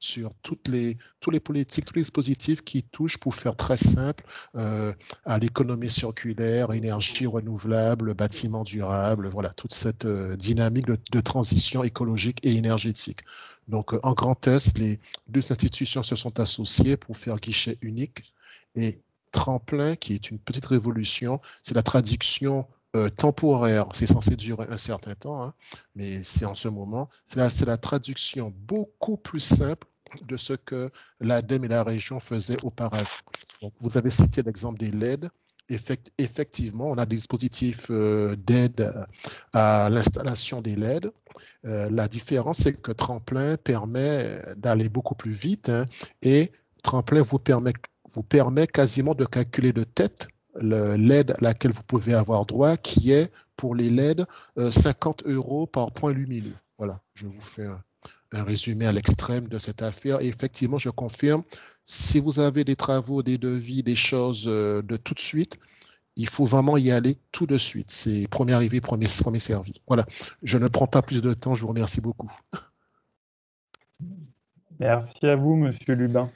sur toutes les, tous les politiques, tous les dispositifs qui touchent, pour faire très simple, euh, à l'économie circulaire, énergie renouvelable, bâtiment durable, voilà, toute cette euh, dynamique de, transition écologique et énergétique. Donc, euh, en Grand Est, les deux institutions se sont associées pour faire guichet unique et Tremplin, qui est une petite révolution, c'est la traduction euh, temporaire, c'est censé durer un certain temps, hein, mais c'est en ce moment, c'est la, traduction beaucoup plus simple de ce que l'ADEME et la région faisaient auparavant. Vous avez cité l'exemple des LED. effectivement, on a des dispositifs euh, d'aide à l'installation des LED. Euh, la différence, c'est que Tremplin permet d'aller beaucoup plus vite hein, et Tremplin vous permet quasiment de calculer de tête l'aide à laquelle vous pouvez avoir droit, qui est pour les LED 50 euros par point lumineux. Voilà, je vous fais un, résumé à l'extrême de cette affaire. Et effectivement, je confirme, si vous avez des travaux, des devis, des choses euh, de tout de suite, il faut vraiment y aller tout de suite. C'est premier arrivé, premier, premier servi. Voilà, je ne prends pas plus de temps, je vous remercie beaucoup. Merci à vous, Monsieur Lubin.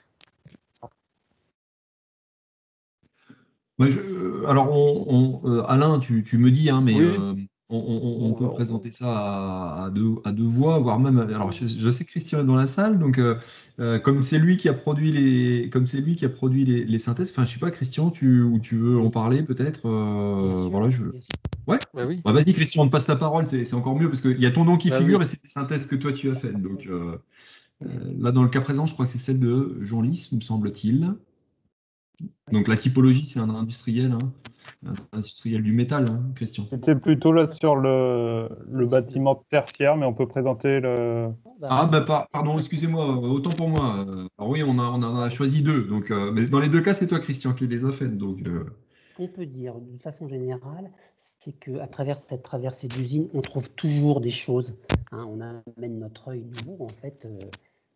Alors, on, euh, Alain, tu, me dis, hein, mais euh, on, peut présenter ça à, deux, à, deux, voix, voire même. Alors, je, sais que Christian est dans la salle, donc euh, comme c'est lui qui a produit les, comme c'est lui qui a produit les, synthèses. Enfin, je sais pas, Christian, tu, ou tu veux en parler peut-être. voilà, je. Ouais. Bah oui. Bah, vas-y, Christian, on te passe la parole, c'est encore mieux parce qu'il y a ton nom qui bah figure et c'est des synthèses que toi tu as faites. Donc là, dans le cas présent, je crois que c'est celle de Jean Lys, me semble-t-il. Donc la typologie, c'est un industriel, hein. un industriel du métal, hein, Christian. C'était plutôt là sur le, bâtiment tertiaire, mais on peut présenter le. Ah bah pardon, excusez-moi, autant pour moi. Alors oui, on, a, on en a choisi deux, donc euh, mais dans les deux cas, c'est toi, Christian, qui les a faites, donc. Euh. On peut dire, de façon générale, c'est qu'à travers cette traversée d'usine, on trouve toujours des choses. Hein. on amène notre œil nouveau, en fait. Euh,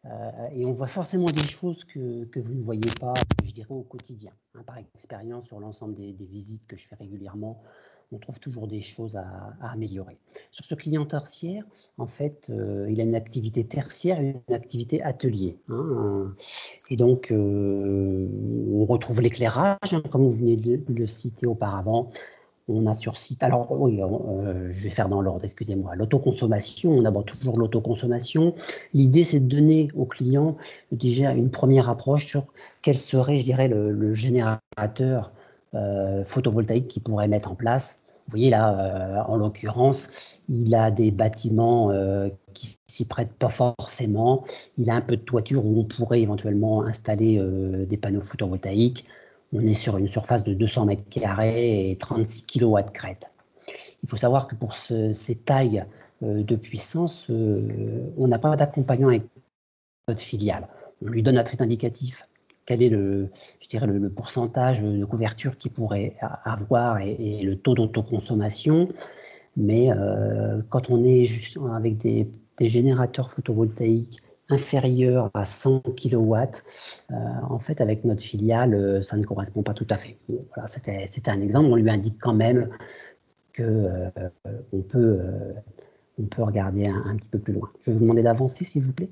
euh, et on voit forcément des choses que, que, vous ne voyez pas, je dirais, au quotidien. Hein, par expérience, sur l'ensemble des, visites que je fais régulièrement, on trouve toujours des choses à, améliorer. Sur ce client tertiaire, en fait, euh, il a une activité tertiaire et une activité atelier. Hein, et donc, euh, on retrouve l'éclairage, hein, comme vous venez de le citer auparavant, on a sur site, alors oui, euh, je vais faire dans l'ordre, excusez-moi, l'autoconsommation, on aborde toujours l'autoconsommation. L'idée, c'est de donner aux clients déjà une première approche sur quel serait, je dirais, le, générateur euh, photovoltaïque qu'il pourrait mettre en place. Vous voyez là, euh, en l'occurrence, il a des bâtiments qui s'y prêtent pas forcément. Il a un peu de toiture où on pourrait éventuellement installer des panneaux photovoltaïques. On est sur une surface de 200 mètres carrés et 36 kW de crête. Il faut savoir que pour ces tailles euh, de puissance, euh, on n'a pas d'accompagnant avec notre filiale. On lui donne un trait indicatif quel est le, je pourcentage de couverture qu'il pourrait avoir et, le taux d'autoconsommation. Mais euh, quand on est juste avec des, générateurs photovoltaïques inférieur à 100 kW, en fait, avec notre filiale, ça ne correspond pas tout à fait. voilà, C'était un exemple. On lui indique quand même qu'on on peut, on peut regarder un petit peu plus loin. Je vais vous demander d'avancer, s'il vous plaît.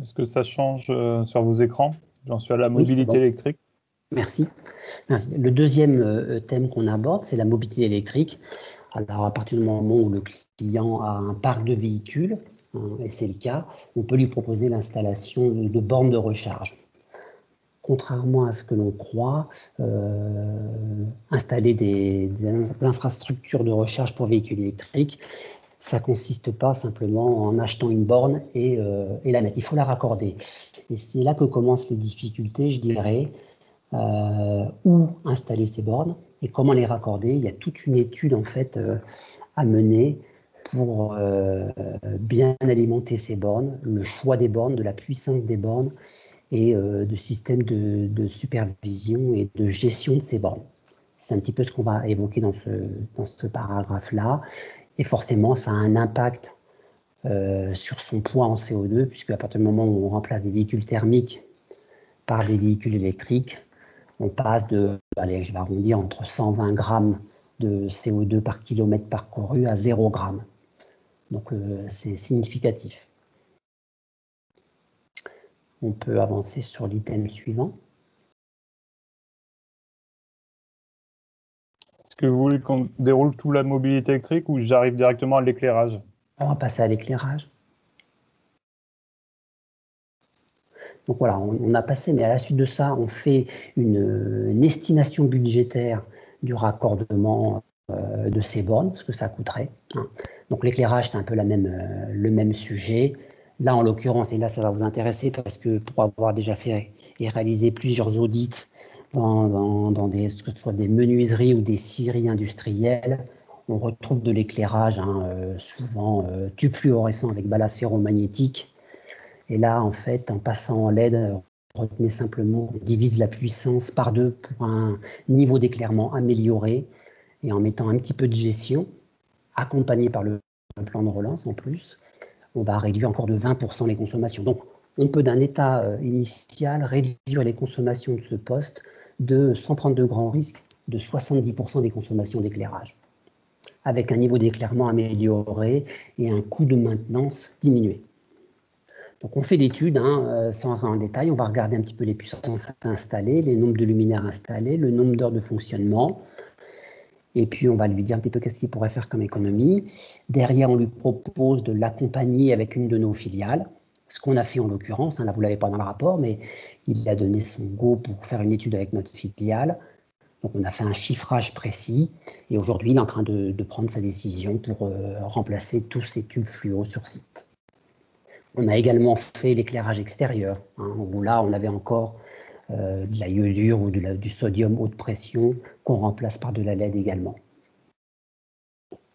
Est-ce que ça change euh, sur vos écrans? J'en suis à la mobilité électrique. Merci. Le deuxième euh, thème qu'on aborde, c'est la mobilité électrique. Alors, à partir du moment où le client a un parc de véhicules, hein, et c'est le cas, on peut lui proposer l'installation de, bornes de recharge. Contrairement à ce que l'on croit, euh, installer des, infrastructures de recharge pour véhicules électriques, ça consiste pas simplement en achetant une borne euh, et, la mettre. Il faut la raccorder. Et c'est là que commencent les difficultés, je dirais. Euh, où installer ces bornes et comment les raccorder. Il y a toute une étude en fait euh, à mener pour bien alimenter ces bornes, le choix des bornes, de la puissance des bornes et de systèmes de, supervision et de gestion de ces bornes. C'est un petit peu ce qu'on va évoquer dans ce, dans ce paragraphe-là. Et forcément, ça a un impact euh, sur son poids en CO2, puisque à partir du moment où on remplace des véhicules thermiques par des véhicules électriques, on passe de, allez, je vais arrondir, entre 120 grammes de CO2 par kilomètre parcouru à 0 grammes. Donc euh, c'est significatif. On peut avancer sur l'item suivant. que vous voulez qu'on déroule toute la mobilité électrique ou j'arrive directement à l'éclairage? On va passer à l'éclairage. Donc voilà, on, a passé, mais à la suite de ça, on fait une, estimation budgétaire du raccordement euh, de ces bornes, ce que ça coûterait. Hein. Donc l'éclairage, c'est un peu euh, le même sujet. Là, en l'occurrence, et là, ça va vous intéresser parce que pour avoir déjà fait et réalisé plusieurs audits dans, des, menuiseries ou des scieries industrielles. On retrouve de l'éclairage, hein, euh, souvent tube fluorescent avec ballast ferromagnétique. Et là, en fait, en passant en LED, retenez simplement, on divise la puissance par deux pour un niveau d'éclairement amélioré et en mettant un petit peu de gestion, accompagné par le plan de relance en plus, on va réduire encore de 20% les consommations. Donc, on peut d'un état euh, initial réduire les consommations de ce poste de, sans prendre de grands risques, de 70% des consommations d'éclairage, avec un niveau d'éclairement amélioré et un coût de maintenance diminué. Donc on fait l'étude, hein, euh, sans rentrer en détail, on va regarder un petit peu les puissances installées, les nombres de luminaires installés, le nombre d'heures de fonctionnement, et puis on va lui dire un petit peu qu'est-ce qu'il pourrait faire comme économie. Derrière, on lui propose de l'accompagner avec une de nos filiales, ce qu'on a fait en l'occurrence, hein, là vous ne l'avez pas dans le rapport, mais il a donné son go pour faire une étude avec notre filiale. Donc on a fait un chiffrage précis et aujourd'hui il est en train de, prendre sa décision pour euh, remplacer tous ces tubes fluo sur site. On a également fait l'éclairage extérieur, hein, où là on avait encore euh, de la iodure ou du sodium haute pression qu'on remplace par de la LED également.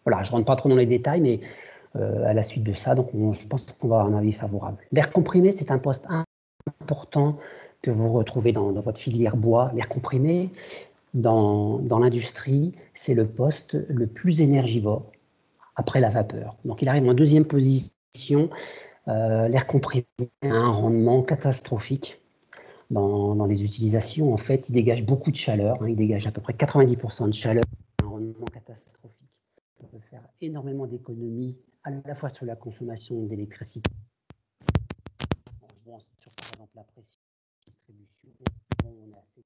Voilà, je ne rentre pas trop dans les détails, mais euh, à la suite de ça. Je pense qu'on va avoir un avis favorable. L'air comprimé, c'est un poste important que vous retrouvez dans, votre filière bois. L'air comprimé, dans, l'industrie, c'est le poste le plus énergivore après la vapeur. Donc, il arrive en deuxième position. Euh, l'air comprimé a un rendement catastrophique dans, les utilisations. En fait, il dégage beaucoup de chaleur. Hein. il dégage à peu près 90% de chaleur. Un rendement catastrophique. On peut faire énormément d'économies à la fois sur la consommation d'électricité, bon, sur par exemple la pression distribution, bon, on est assez...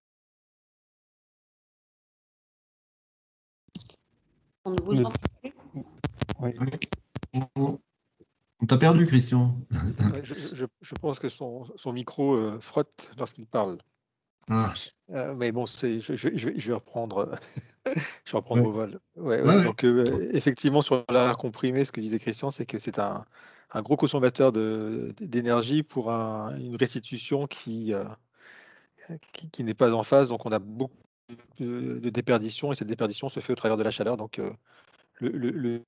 On ne vous entend plus? Oui. On t'a perdu, Christian. je, je, pense que son, son micro euh, frotte lorsqu'il parle. Ah. Euh, mais bon, c'est, je, vais reprendre, je vais reprendre au vol. Ouais, donc, euh, effectivement, sur l'air comprimé, ce que disait Christian, c'est que c'est un, un gros consommateur de, d'énergie pour un, une restitution qui, euh, qui, qui, n'est pas en phase. Donc, on a beaucoup de, de, déperdition et cette déperdition se fait au travers de la chaleur. Donc, le, le, le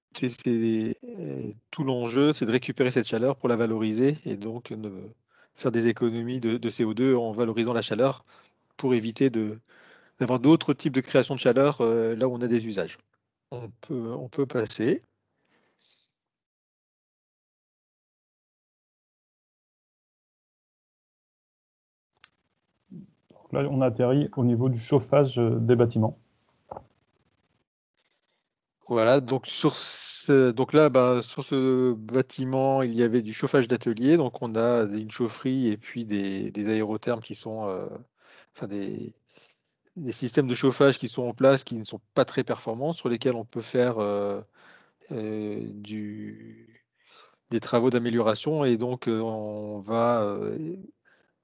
tout l'enjeu, c'est de récupérer cette chaleur pour la valoriser et donc ne, faire des économies de, de, CO2 en valorisant la chaleur pour éviter d'avoir d'autres types de création de chaleur là où on a des usages. On peut passer. là, on atterrit au niveau du chauffage des bâtiments. Voilà, donc, sur ce, donc là, bah, sur ce bâtiment, il y avait du chauffage d'atelier. Donc on a une chaufferie et puis des, aérothermes qui sont, euh, enfin des, systèmes de chauffage qui sont en place, qui ne sont pas très performants, sur lesquels on peut faire euh, euh, des travaux d'amélioration. Et donc on va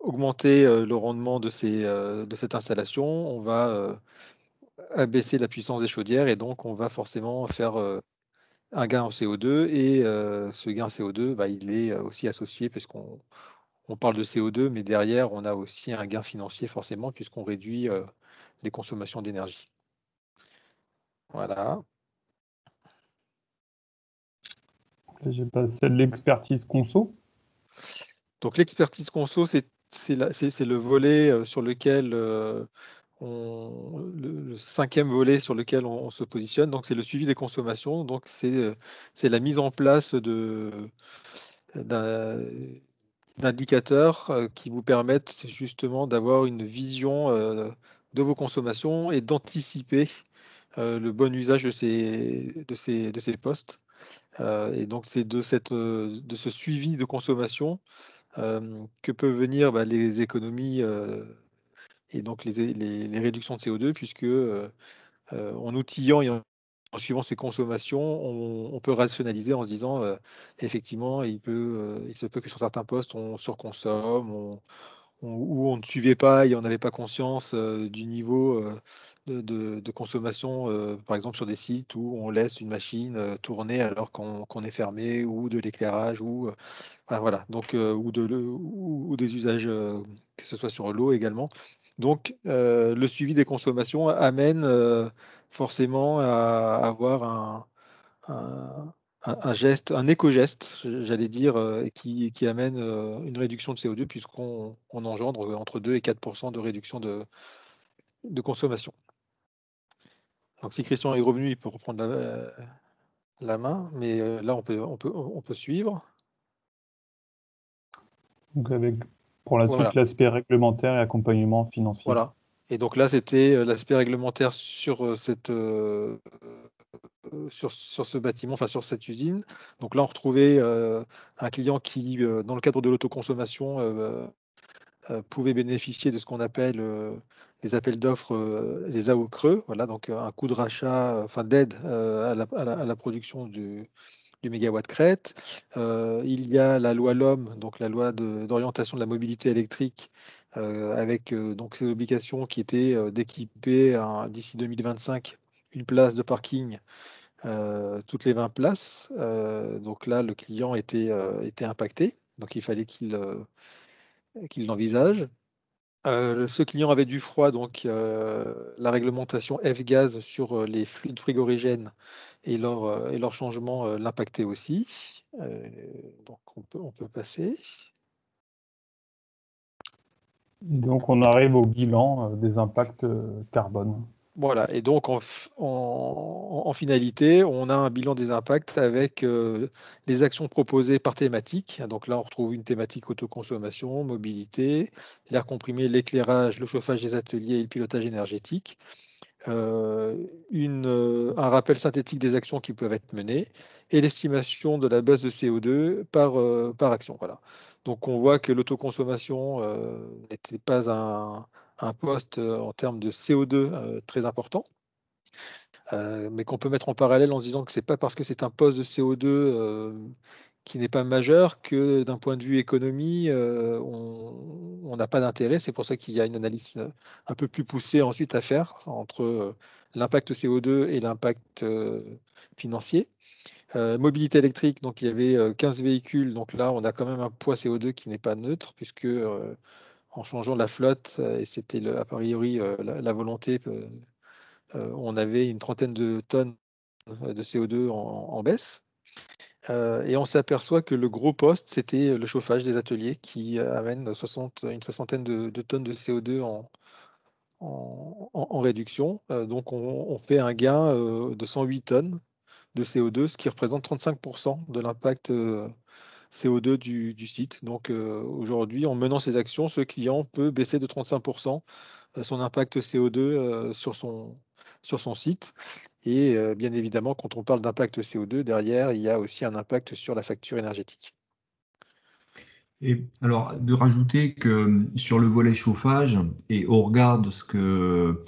augmenter le rendement de, ces, de cette installation. On va abaisser la puissance des chaudières et donc on va forcément faire un gain en CO2 et ce gain en CO2, bah, il est aussi associé puisqu'on on parle de CO2, mais derrière on a aussi un gain financier forcément puisqu'on réduit les consommations d'énergie. Voilà. J'ai passé l'expertise conso. Donc l'expertise conso, c'est le volet sur lequel le, cinquième volet sur lequel on, se positionne, donc c'est le suivi des consommations. Donc c'est euh, la mise en place d'indicateurs euh, qui vous permettent justement d'avoir une vision euh, de vos consommations et d'anticiper le bon usage de ces, de ces, de ces postes. et donc c'est de, cette, de ce suivi de consommation que peuvent venir bah, les économies et donc les, réductions de CO2, puisque en outillant et en, suivant ces consommations, on, peut rationaliser en se disant effectivement, il, peut, il se peut que sur certains postes, on surconsomme, on, on ne suivait pas et on n'avait pas conscience du niveau de, consommation, par exemple sur des sites où on laisse une machine tourner alors qu'on est fermé, ou de l'éclairage, ou voilà, donc ou, de, ou, des usages, que ce soit sur l'eau également. Donc, le suivi des consommations amène forcément à avoir un, geste, un éco-geste, j'allais dire, qui, qui, amène une réduction de CO2 puisqu'on engendre entre 2 et 4% de réduction de, consommation. Donc si Christian est revenu, il peut reprendre la, main, mais là on peut, on peut, on peut suivre. Donc avec pour la suite l'aspect réglementaire et accompagnement financier. Voilà. Et donc là, c'était l'aspect réglementaire sur cette, sur, sur, ce bâtiment, enfin sur cette usine. Donc là, on retrouvait euh, un client qui, euh, dans le cadre de l'autoconsommation, euh, pouvait bénéficier de ce qu'on appelle les appels d'offres, les AO creux, voilà, donc un coût de rachat, enfin d'aide à, la, production du, du mégawatt crête. il y a la loi LOM, donc la loi d'orientation de, la mobilité électrique, avec donc ces obligations qui étaient d'équiper d'ici 2025 une place de parking euh, toutes les 20 places. Euh, donc là, le client était, euh, était impacté, donc il fallait qu'il qu'il l'envisage. Ce client avait du froid, donc la réglementation F-gaz sur les fluides frigorigènes et leur, et leur changement l'impactait aussi. donc on peut, on peut passer. Donc on arrive au bilan des impacts carbone. Voilà, et donc en, finalité, on a un bilan des impacts avec euh, les actions proposées par thématique. Donc là, on retrouve une thématique autoconsommation, mobilité, l'air comprimé, l'éclairage, le chauffage des ateliers et le pilotage énergétique. Euh, euh, un rappel synthétique des actions qui peuvent être menées et l'estimation de la baisse de CO2 par, par action. Voilà. Donc on voit que l'autoconsommation n'était pas un, un poste en termes de CO2 très important, mais qu'on peut mettre en parallèle en se disant que ce n'est pas parce que c'est un poste de CO2 qui n'est pas majeur que d'un point de vue économie, on n'a pas d'intérêt. C'est pour ça qu'il y a une analyse un peu plus poussée ensuite à faire entre l'impact CO2 et l'impact financier. mobilité électrique, donc il y avait 15 véhicules, donc là on a quand même un poids CO2 qui n'est pas neutre puisque en changeant la flotte, euh, et c'était a priori euh, la, volonté, euh, on avait une trentaine de tonnes de CO2 en, baisse. et on s'aperçoit que le gros poste, c'était le chauffage des ateliers qui amène 60, une soixantaine de, tonnes de CO2 en, en, réduction. donc, on, fait un gain de 108 tonnes de CO2, ce qui représente 35% de l'impact CO2 du, site. Donc, aujourd'hui, en menant ces actions, ce client peut baisser de 35% son impact CO2 sur son, sur son site. Et bien évidemment, quand on parle d'impact CO2, derrière, il y a aussi un impact sur la facture énergétique. Et alors, de rajouter que sur le volet chauffage, et au regard de ce que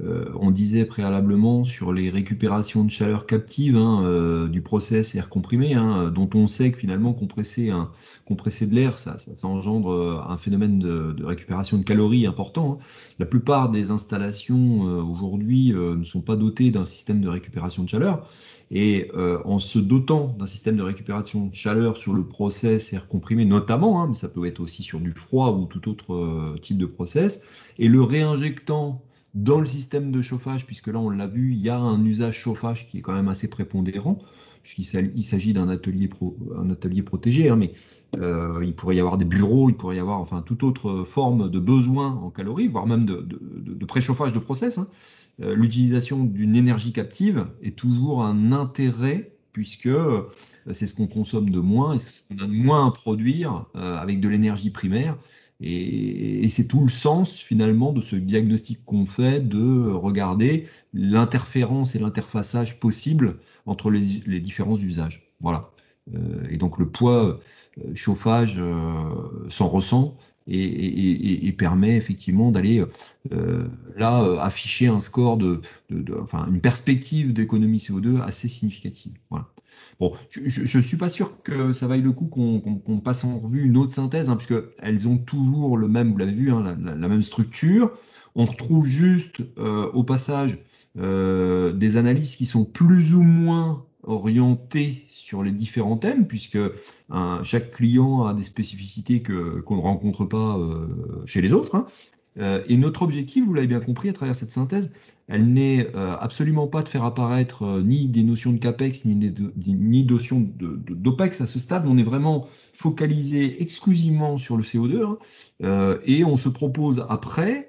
euh, on disait préalablement sur les récupérations de chaleur captive hein, euh, du process air comprimé, hein, dont on sait que finalement compresser, de l'air, ça, engendre euh, un phénomène de, récupération de calories important. Hein. La plupart des installations aujourd'hui ne sont pas dotées d'un système de récupération de chaleur. Et en se dotant d'un système de récupération de chaleur sur le process air comprimé notamment, mais ça peut être aussi sur du froid ou tout autre type de process, et le réinjectant dans le système de chauffage, puisque là on l'a vu, il y a un usage chauffage qui est quand même assez prépondérant, puisqu'il s'agit d'un atelier, protégé, hein, mais euh, il pourrait y avoir des bureaux, il pourrait y avoir enfin toute autre forme de besoin en calories, voire même de, préchauffage de process. Hein. Euh, l'utilisation d'une énergie captive est toujours un intérêt puisque euh, c'est ce qu'on consomme de moins et ce qu'on a de moins à produire avec de l'énergie primaire. Et, c'est tout le sens finalement de ce diagnostic qu'on fait de regarder l'interférence et l'interfaçage possible entre les, différents usages. Voilà. Euh, et donc le poids euh, chauffage euh, s'en ressent et, permet effectivement d'aller là afficher un score de, enfin une perspective d'économie CO2 assez significative. Voilà. Bon, je ne suis pas sûr que ça vaille le coup qu'on passe en revue une autre synthèse, hein, puisqu'elles ont toujours le même, vous l'avez vu, hein, la, même structure. On retrouve juste euh, au passage euh, des analyses qui sont plus ou moins orientées sur les différents thèmes, puisque chaque client a des spécificités qu'on ne rencontre pas euh, chez les autres. Hein. Euh, et notre objectif, vous l'avez bien compris à travers cette synthèse, elle n'est euh, absolument pas de faire apparaître ni des notions de CAPEX, ni des notions d'OPEX à ce stade. On est vraiment focalisé exclusivement sur le CO2. Hein. et on se propose après,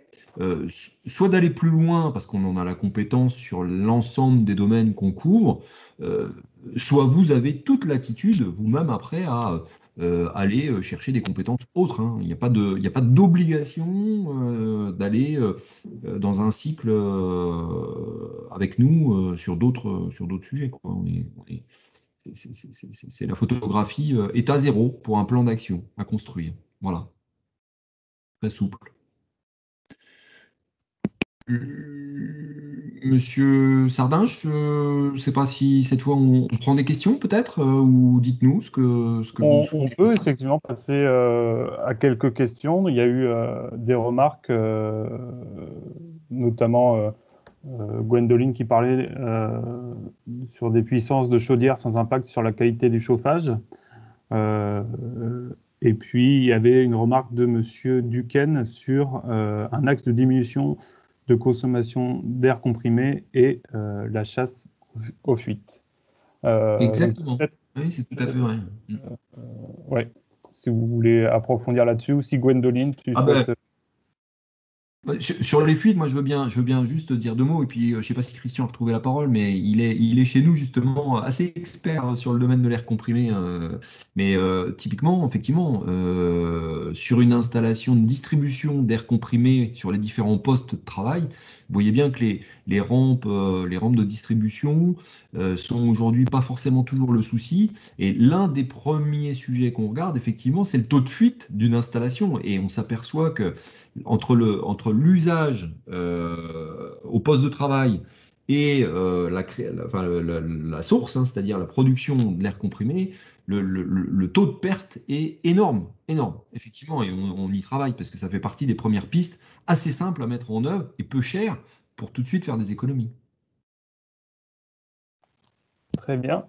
soit d'aller plus loin, parce qu'on en a la compétence sur l'ensemble des domaines qu'on couvre, soit vous avez toute l'attitude vous-même après à euh, aller euh, chercher des compétences autres. Hein. Il n'y a pas d'obligation euh, d'aller dans un cycle avec nous sur d'autres sujets. C'est la photographie état zéro pour un plan d'action à construire. Voilà. Très souple. Monsieur Sardin, je ne sais pas si cette fois on, prend des questions peut-être, euh, ou dites-nous ce que, ce que on, on peut effectivement passer euh, à quelques questions. Il y a eu euh, des remarques, notamment Gwendoline qui parlait sur des puissances de chaudière sans impact sur la qualité du chauffage. et puis il y avait une remarque de Monsieur Duquesne sur un axe de diminution de consommation d'air comprimé et euh, la chasse aux fuites. Euh, Exactement. Oui, c'est tout à fait vrai. Euh, ouais. Si vous voulez approfondir là-dessus, ou si Gwendoline, tu ah ben, sur les fuites, moi je veux bien, je veux bien juste dire deux mots. Et puis, je ne sais pas si Christian a retrouvé la parole, mais il est, il est chez nous justement assez expert sur le domaine de l'air comprimé. mais typiquement, effectivement, sur une installation de distribution d'air comprimé sur les différents postes de travail, vous voyez bien que les, les rampes, euh, les rampes de distribution euh, sont aujourd'hui pas forcément toujours le souci. Et l'un des premiers sujets qu'on regarde, effectivement, c'est le taux de fuite d'une installation. Et on s'aperçoit que entre le entre l'usage euh, au poste de travail et la, la, source, hein, c'est-à-dire la production de l'air comprimé, le, taux de perte est énorme, énorme, effectivement, et on, y travaille parce que ça fait partie des premières pistes assez simples à mettre en œuvre et peu chères pour tout de suite faire des économies. Très bien.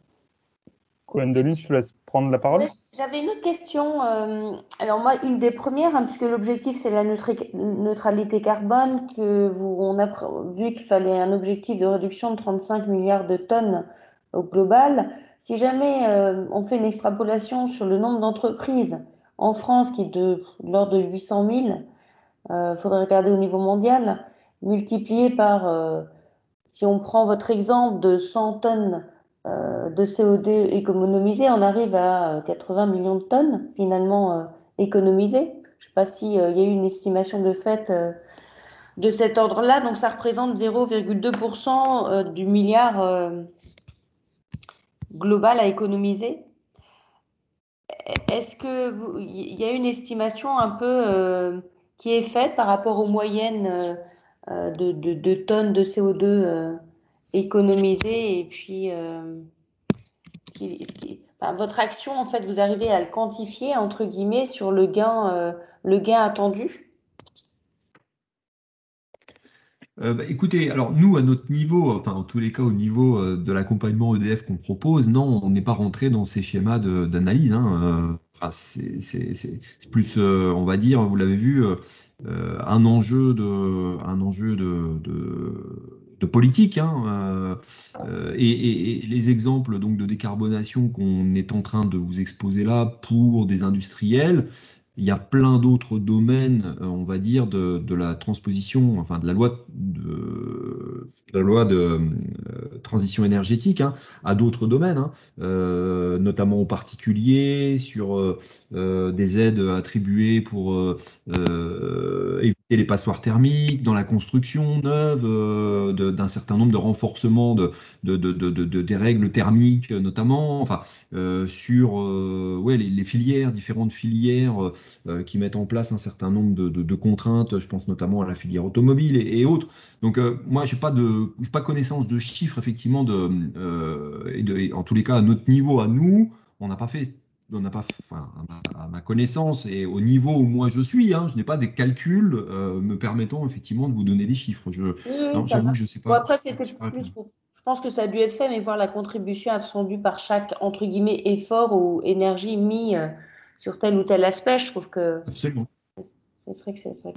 Gwendoline, je te laisse prendre la parole. J'avais une autre question. Euh, alors moi, une des premières, hein, puisque l'objectif c'est la neutralité carbone, que vous, on a vu qu'il fallait un objectif de réduction de 35 milliards de tonnes au global. Si jamais euh, on fait une extrapolation sur le nombre d'entreprises en France qui est de l'ordre de 800 000, il faudrait regarder au niveau mondial. multiplié par, si on prend votre exemple de 100 tonnes de CO2 économisées, on arrive à 80 millions de tonnes finalement économisées. Je ne sais pas s'il y a eu une estimation de fait de cet ordre-là. Donc, ça représente 0,2% du milliard global à économiser. Est-ce que il y a une estimation un peu euh, qui est faite par rapport aux moyennes euh, euh, de, tonnes de CO2 économisées et puis votre action en fait vous arrivez à le quantifier entre guillemets sur le gain le gain attendu? Euh, bah, écoutez, alors nous, à notre niveau, enfin en tous les cas au niveau euh, de l'accompagnement EDF qu'on propose, non, on n'est pas rentré dans ces schémas d'analyse. Hein, euh, c'est plus, on va dire, vous l'avez vu, un enjeu de, un enjeu de, politique. Hein, et, et, les exemples donc de décarbonation qu'on est en train de vous exposer là pour des industriels, il y a plein d'autres domaines, euh, on va dire, de, la transposition, enfin de la loi de, la loi de euh, transition énergétique hein, à d'autres domaines, hein, euh, notamment aux particuliers, sur des aides attribuées pour éviter les passoires thermiques, dans la construction neuve, d'un certain nombre de renforcements de, des règles thermiques notamment, enfin, sur ouais, les, filières, différentes filières euh, qui mettent en place un certain nombre de, contraintes, je pense notamment à la filière automobile et, autres. Donc euh, moi, je n'ai pas, pas connaissance de chiffres, effectivement, de, euh, et en tous les cas, à notre niveau, à nous, on n'a pas fait on n'a pas, enfin, à ma connaissance et au niveau où moi je suis, hein, je n'ai pas des calculs me permettant effectivement de vous donner des chiffres. Je, j'avoue que je sais pas. après, c'était plus pour, je pense que ça a dû être fait, mais voir la contribution attendue par chaque entre guillemets effort ou énergie mis sur tel ou tel aspect. Je trouve que. Absolument. C'est vrai que c'est ça.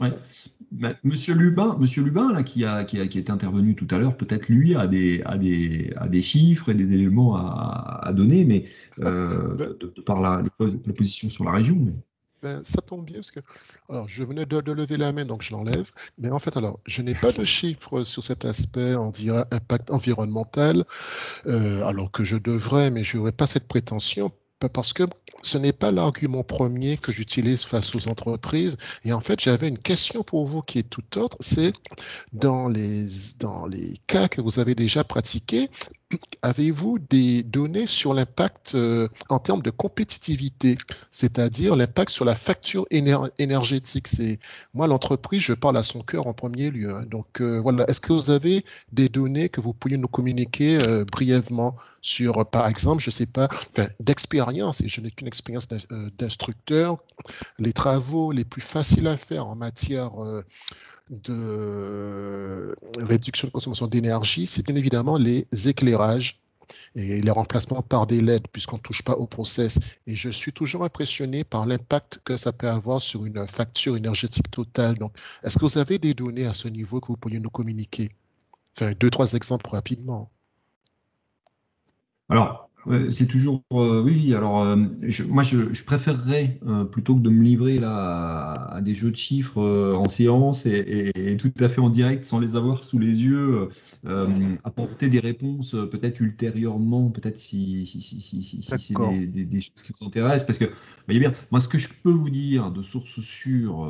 Bah, Monsieur Lubin, Monsieur Lubin là, qui, a, qui, a, qui est intervenu tout à l'heure, peut-être lui a des, a, des, a des chiffres et des éléments à, à donner, mais euh, de, par la, la, position sur la région. Mais... Ben, ça tombe bien parce que alors, je venais de, de lever la main, donc je l'enlève. Mais en fait, alors, je n'ai pas de chiffres sur cet aspect, on dirait impact environnemental, euh, alors que je devrais, mais je n'aurais pas cette prétention parce que ce n'est pas l'argument premier que j'utilise face aux entreprises. Et en fait, j'avais une question pour vous qui est tout autre. C'est dans les, dans les cas que vous avez déjà pratiqués, avez-vous des données sur l'impact euh, en termes de compétitivité, c'est-à-dire l'impact sur la facture énergétique? C'est moi l'entreprise, je parle à son cœur en premier lieu. Hein. Donc euh, voilà, est-ce que vous avez des données que vous pourriez nous communiquer euh, brièvement sur, par exemple, je ne sais pas, d'expérience, et je n'ai qu'une expérience d'instructeur, les travaux les plus faciles à faire en matière de réduction de consommation d'énergie, c'est bien évidemment les éclairages et les remplacements par des LED, puisqu'on ne touche pas au process. Et je suis toujours impressionné par l'impact que ça peut avoir sur une facture énergétique totale. Donc, est-ce que vous avez des données à ce niveau que vous pourriez nous communiquer? Enfin, deux, trois exemples rapidement. Alors, c'est toujours euh, oui, Alors euh, moi je, préférerais euh, plutôt que de me livrer là à, des jeux de chiffres en séance et, tout à fait en direct sans les avoir sous les yeux, apporter des réponses peut-être ultérieurement, peut-être si, si, si, si c'est des, choses qui vous intéressent, parce que voyez bien, moi ce que je peux vous dire de source sûre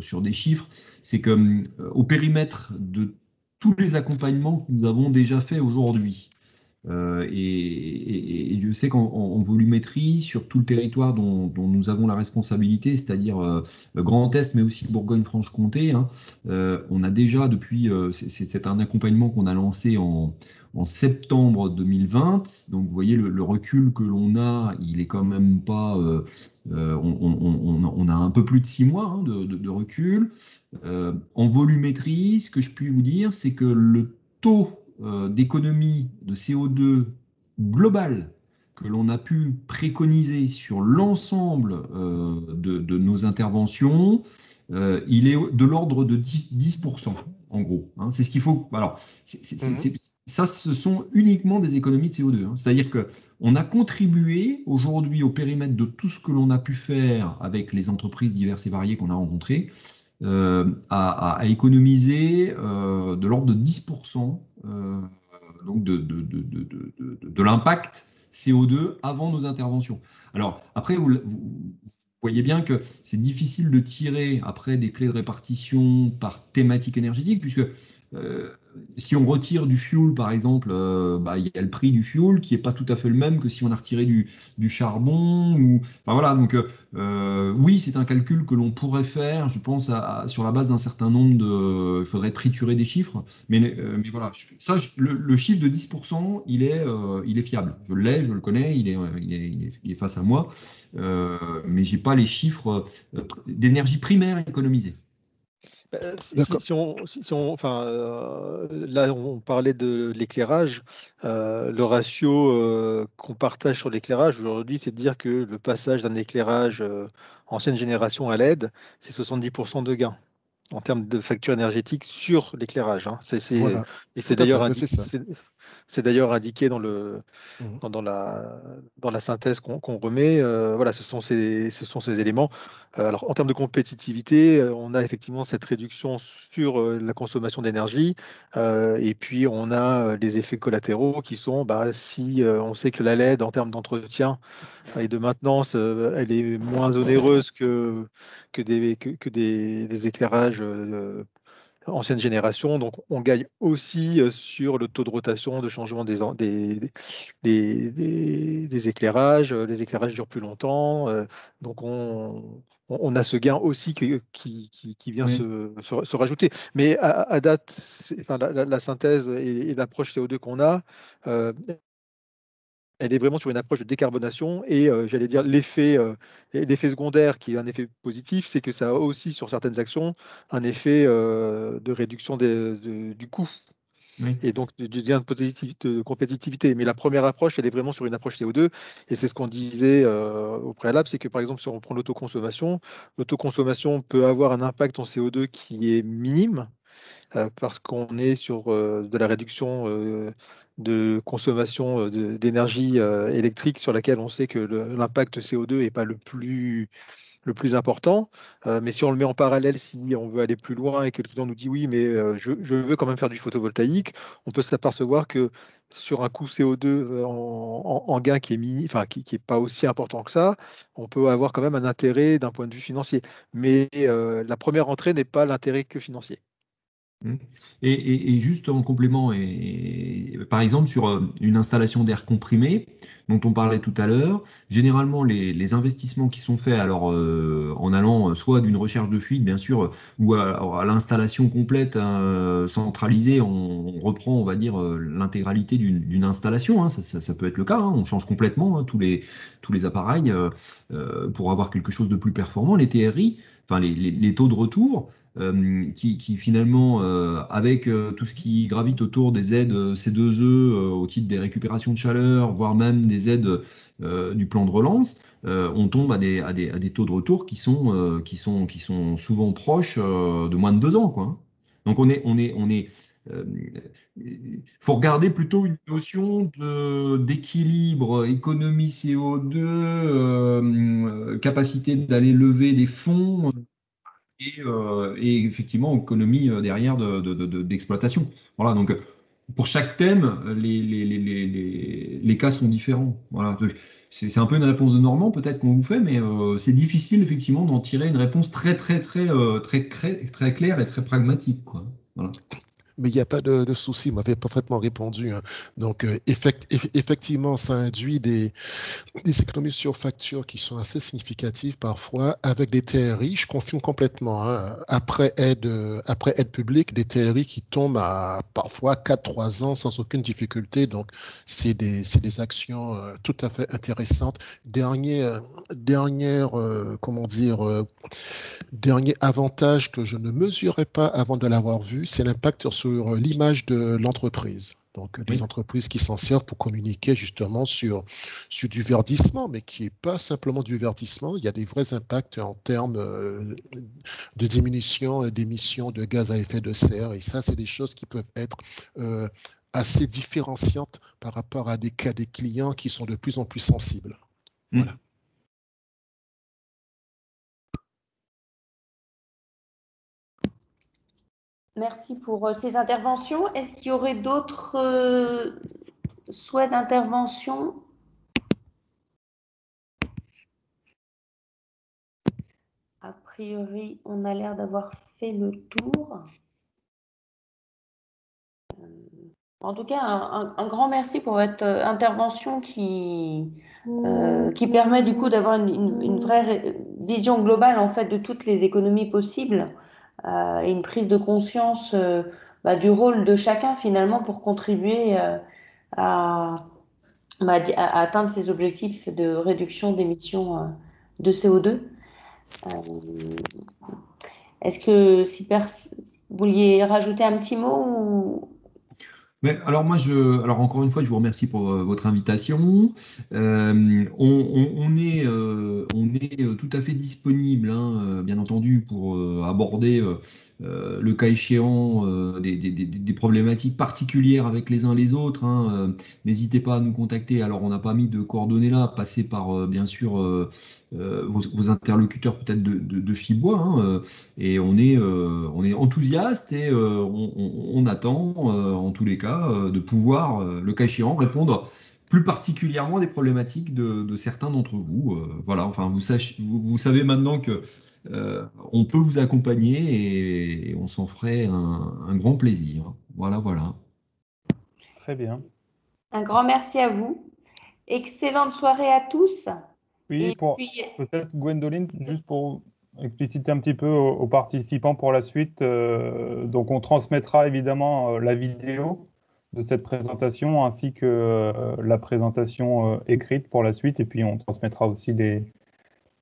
sur des chiffres, c'est que au périmètre de tous les accompagnements que nous avons déjà fait aujourd'hui. Euh, et, et, Dieu sait qu'en volumétrie, sur tout le territoire dont, nous avons la responsabilité, c'est-à-dire euh, Grand Est, mais aussi Bourgogne-Franche-Comté, hein, euh, on a déjà depuis, c'est un accompagnement qu'on a lancé en, septembre 2020. Donc vous voyez le, recul que l'on a, il est quand même pas, on, a un peu plus de six mois hein, de, recul. en volumétrie, ce que je puis vous dire, c'est que le taux d'économie de CO2 globale que l'on a pu préconiser sur l'ensemble euh, de, nos interventions, euh, il est de l'ordre de 10%, en gros. Hein. c'est ce qu'il faut. Alors, mhm. ça, ce sont uniquement des économies de CO2. Hein. C'est-à-dire qu'on a contribué aujourd'hui au périmètre de tout ce que l'on a pu faire avec les entreprises diverses et variées qu'on a rencontrées. À, économiser de l'ordre de 10% donc de, l'impact CO2 avant nos interventions. Alors, après, vous, voyez bien que c'est difficile de tirer après des clés de répartition par thématique énergétique, puisque euh, si on retire du fuel, par exemple, euh, bah, il y a le prix du fuel qui n'est pas tout à fait le même que si on a retiré du, charbon. Ou... Voilà, donc euh, oui, c'est un calcul que l'on pourrait faire, je pense, sur la base d'un certain nombre de... Il faudrait triturer des chiffres, mais, voilà, ça, le, chiffre de 10%, il est, il est fiable. Je l'ai, je le connais, il est, il est, face à moi, mais je n'ai pas les chiffres d'énergie primaire économisée. Euh, si, on, enfin, euh, là, on parlait de l'éclairage. Euh, le ratio qu'on partage sur l'éclairage aujourd'hui, c'est de dire que le passage d'un éclairage ancienne génération à LED, c'est 70% de gain en termes de facture énergétique sur l'éclairage. Hein. C'est, Et c'est d'ailleurs, indiqué dans, le, mmh. dans, la, dans la synthèse qu'on, remet. Euh, voilà, ce sont ces, ce sont ces éléments. Euh, alors, en termes de compétitivité, euh, on a effectivement cette réduction sur la consommation d'énergie. et puis, on a les effets collatéraux qui sont, bah, si on sait que la LED, en termes d'entretien et de maintenance, elle est moins onéreuse que, que, des, que, des éclairages euh, ancienne génération. Donc, on gagne aussi sur le taux de rotation, de changement des, des, des, éclairages. Les éclairages durent plus longtemps. Donc, on, on a ce gain aussi qui, qui, vient se, se, rajouter. Mais à, date, enfin, la, synthèse et, l'approche CO2 qu'on a, elle est vraiment sur une approche de décarbonation et euh, j'allais dire l'effet euh, l'effet secondaire qui est un effet positif, c'est que ça a aussi sur certaines actions un effet euh, de réduction du coût et donc du gain de, de, compétitivité. Mais la première approche, elle est vraiment sur une approche CO2 et c'est ce qu'on disait au préalable, c'est que par exemple si on prend l'autoconsommation, l'autoconsommation peut avoir un impact en CO2 qui est minime parce qu'on est sur de la réduction de consommation d'énergie électrique sur laquelle on sait que l'impact CO2 n'est pas le plus, le plus important. mais si on le met en parallèle, si on veut aller plus loin et que le client nous dit oui, mais je, veux quand même faire du photovoltaïque, on peut s'apercevoir que sur un coût CO2 en, gain qui est mini, enfin qui n'est pas aussi important que ça, on peut avoir quand même un intérêt d'un point de vue financier. Mais la première entrée n'est pas l'intérêt que financier. Mmh. Et, juste en complément, par exemple sur euh, une installation d'air comprimé dont on parlait tout à l'heure, généralement les, investissements qui sont faits alors euh, en allant euh, soit d'une recherche de fuite bien sûr ou à, l'installation complète hein, centralisée, on, reprend on va dire l'intégralité d'une installation, hein, ça, peut être le cas, hein, on change complètement tous, les, tous les appareils pour avoir quelque chose de plus performant. Les TRI, enfin les taux de retour, euh, qui, finalement, euh, avec euh, tout ce qui gravite autour des aides C2E au titre des récupérations de chaleur, voire même des aides du plan de relance, on tombe à des, taux de retour qui sont, souvent proches de moins de deux ans. Quoi. Donc on est, on faut regarder plutôt une notion d'équilibre économie CO2, capacité d'aller lever des fonds euh, et, effectivement économie euh, derrière d'exploitation. De, voilà, donc pour chaque thème, les, les, les, les cas sont différents. Voilà. C'est un peu une réponse de Normand peut-être qu'on vous fait, mais euh, c'est difficile effectivement d'en tirer une réponse très très très, très, très, très, claire et très pragmatique. Quoi. Voilà mais il n'y a pas de, souci, vous m'avez parfaitement répondu. Hein. Donc, euh, effectivement, ça induit des, économies sur facture qui sont assez significatives parfois avec des TRI, je confirme complètement, hein, après, aide, après aide publique, des TRI qui tombent à parfois 4-3 ans sans aucune difficulté. Donc, c'est des, des, actions euh, tout à fait intéressantes. Dernier, dernière, euh, comment dire, dernier avantage que je ne mesurais pas avant de l'avoir vu, c'est l'impact sur sur l'image de l'entreprise. Donc, des entreprises qui s'en servent pour communiquer justement sur, sur du verdissement, mais qui n'est pas simplement du verdissement. Il y a des vrais impacts en termes euh, de diminution d'émissions de gaz à effet de serre. Et ça, c'est des choses qui peuvent être euh, assez différenciantes par rapport à des cas des clients qui sont de plus en plus sensibles. Mmh. Voilà. Merci pour euh, ces interventions. Est-ce qu'il y aurait d'autres euh, souhaits d'intervention? A priori, on a l'air d'avoir fait le tour. Euh, en tout cas, un, grand merci pour votre intervention qui, permet du coup d'avoir une, une, vraie vision globale en fait de toutes les économies possibles et une prise de conscience euh, bah, du rôle de chacun finalement pour contribuer euh, à, bah, à, atteindre ces objectifs de réduction d'émissions de CO2. Est-ce que si vous vouliez rajouter un petit mot ou, alors moi, je, alors encore une fois, je vous remercie pour euh, votre invitation. Euh, on, est, euh, on est tout à fait disponible, hein, bien entendu, pour aborder le cas échéant des, problématiques particulières avec les uns les autres. Hein. N'hésitez pas à nous contacter. Alors on n'a pas mis de coordonnées là, passez par bien sûr vos, interlocuteurs peut-être de, Fibois. Hein, et on est, on est enthousiaste et on attend en tous les cas euh, de pouvoir, euh, le cas échéant, répondre plus particulièrement à des problématiques de, certains d'entre vous. Euh, voilà, enfin, vous, vous, savez maintenant que on peut vous accompagner et, on s'en ferait un, grand plaisir. Voilà, voilà. Très bien. Un grand merci à vous. Excellente soirée à tous. Oui, peut-être Gwendoline, juste pour expliciter un petit peu aux, participants pour la suite. donc, on transmettra évidemment la vidéo de cette présentation ainsi que euh, la présentation euh, écrite pour la suite. Et puis on transmettra aussi les,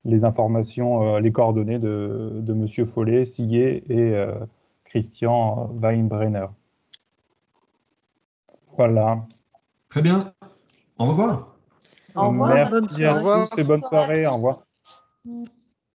les informations, euh, les coordonnées de, de M. Follet, Siguet et Christian Weinbrenner. Voilà. Très bien. Au revoir. Au revoir. Merci à tous et bonne soirée. Au revoir.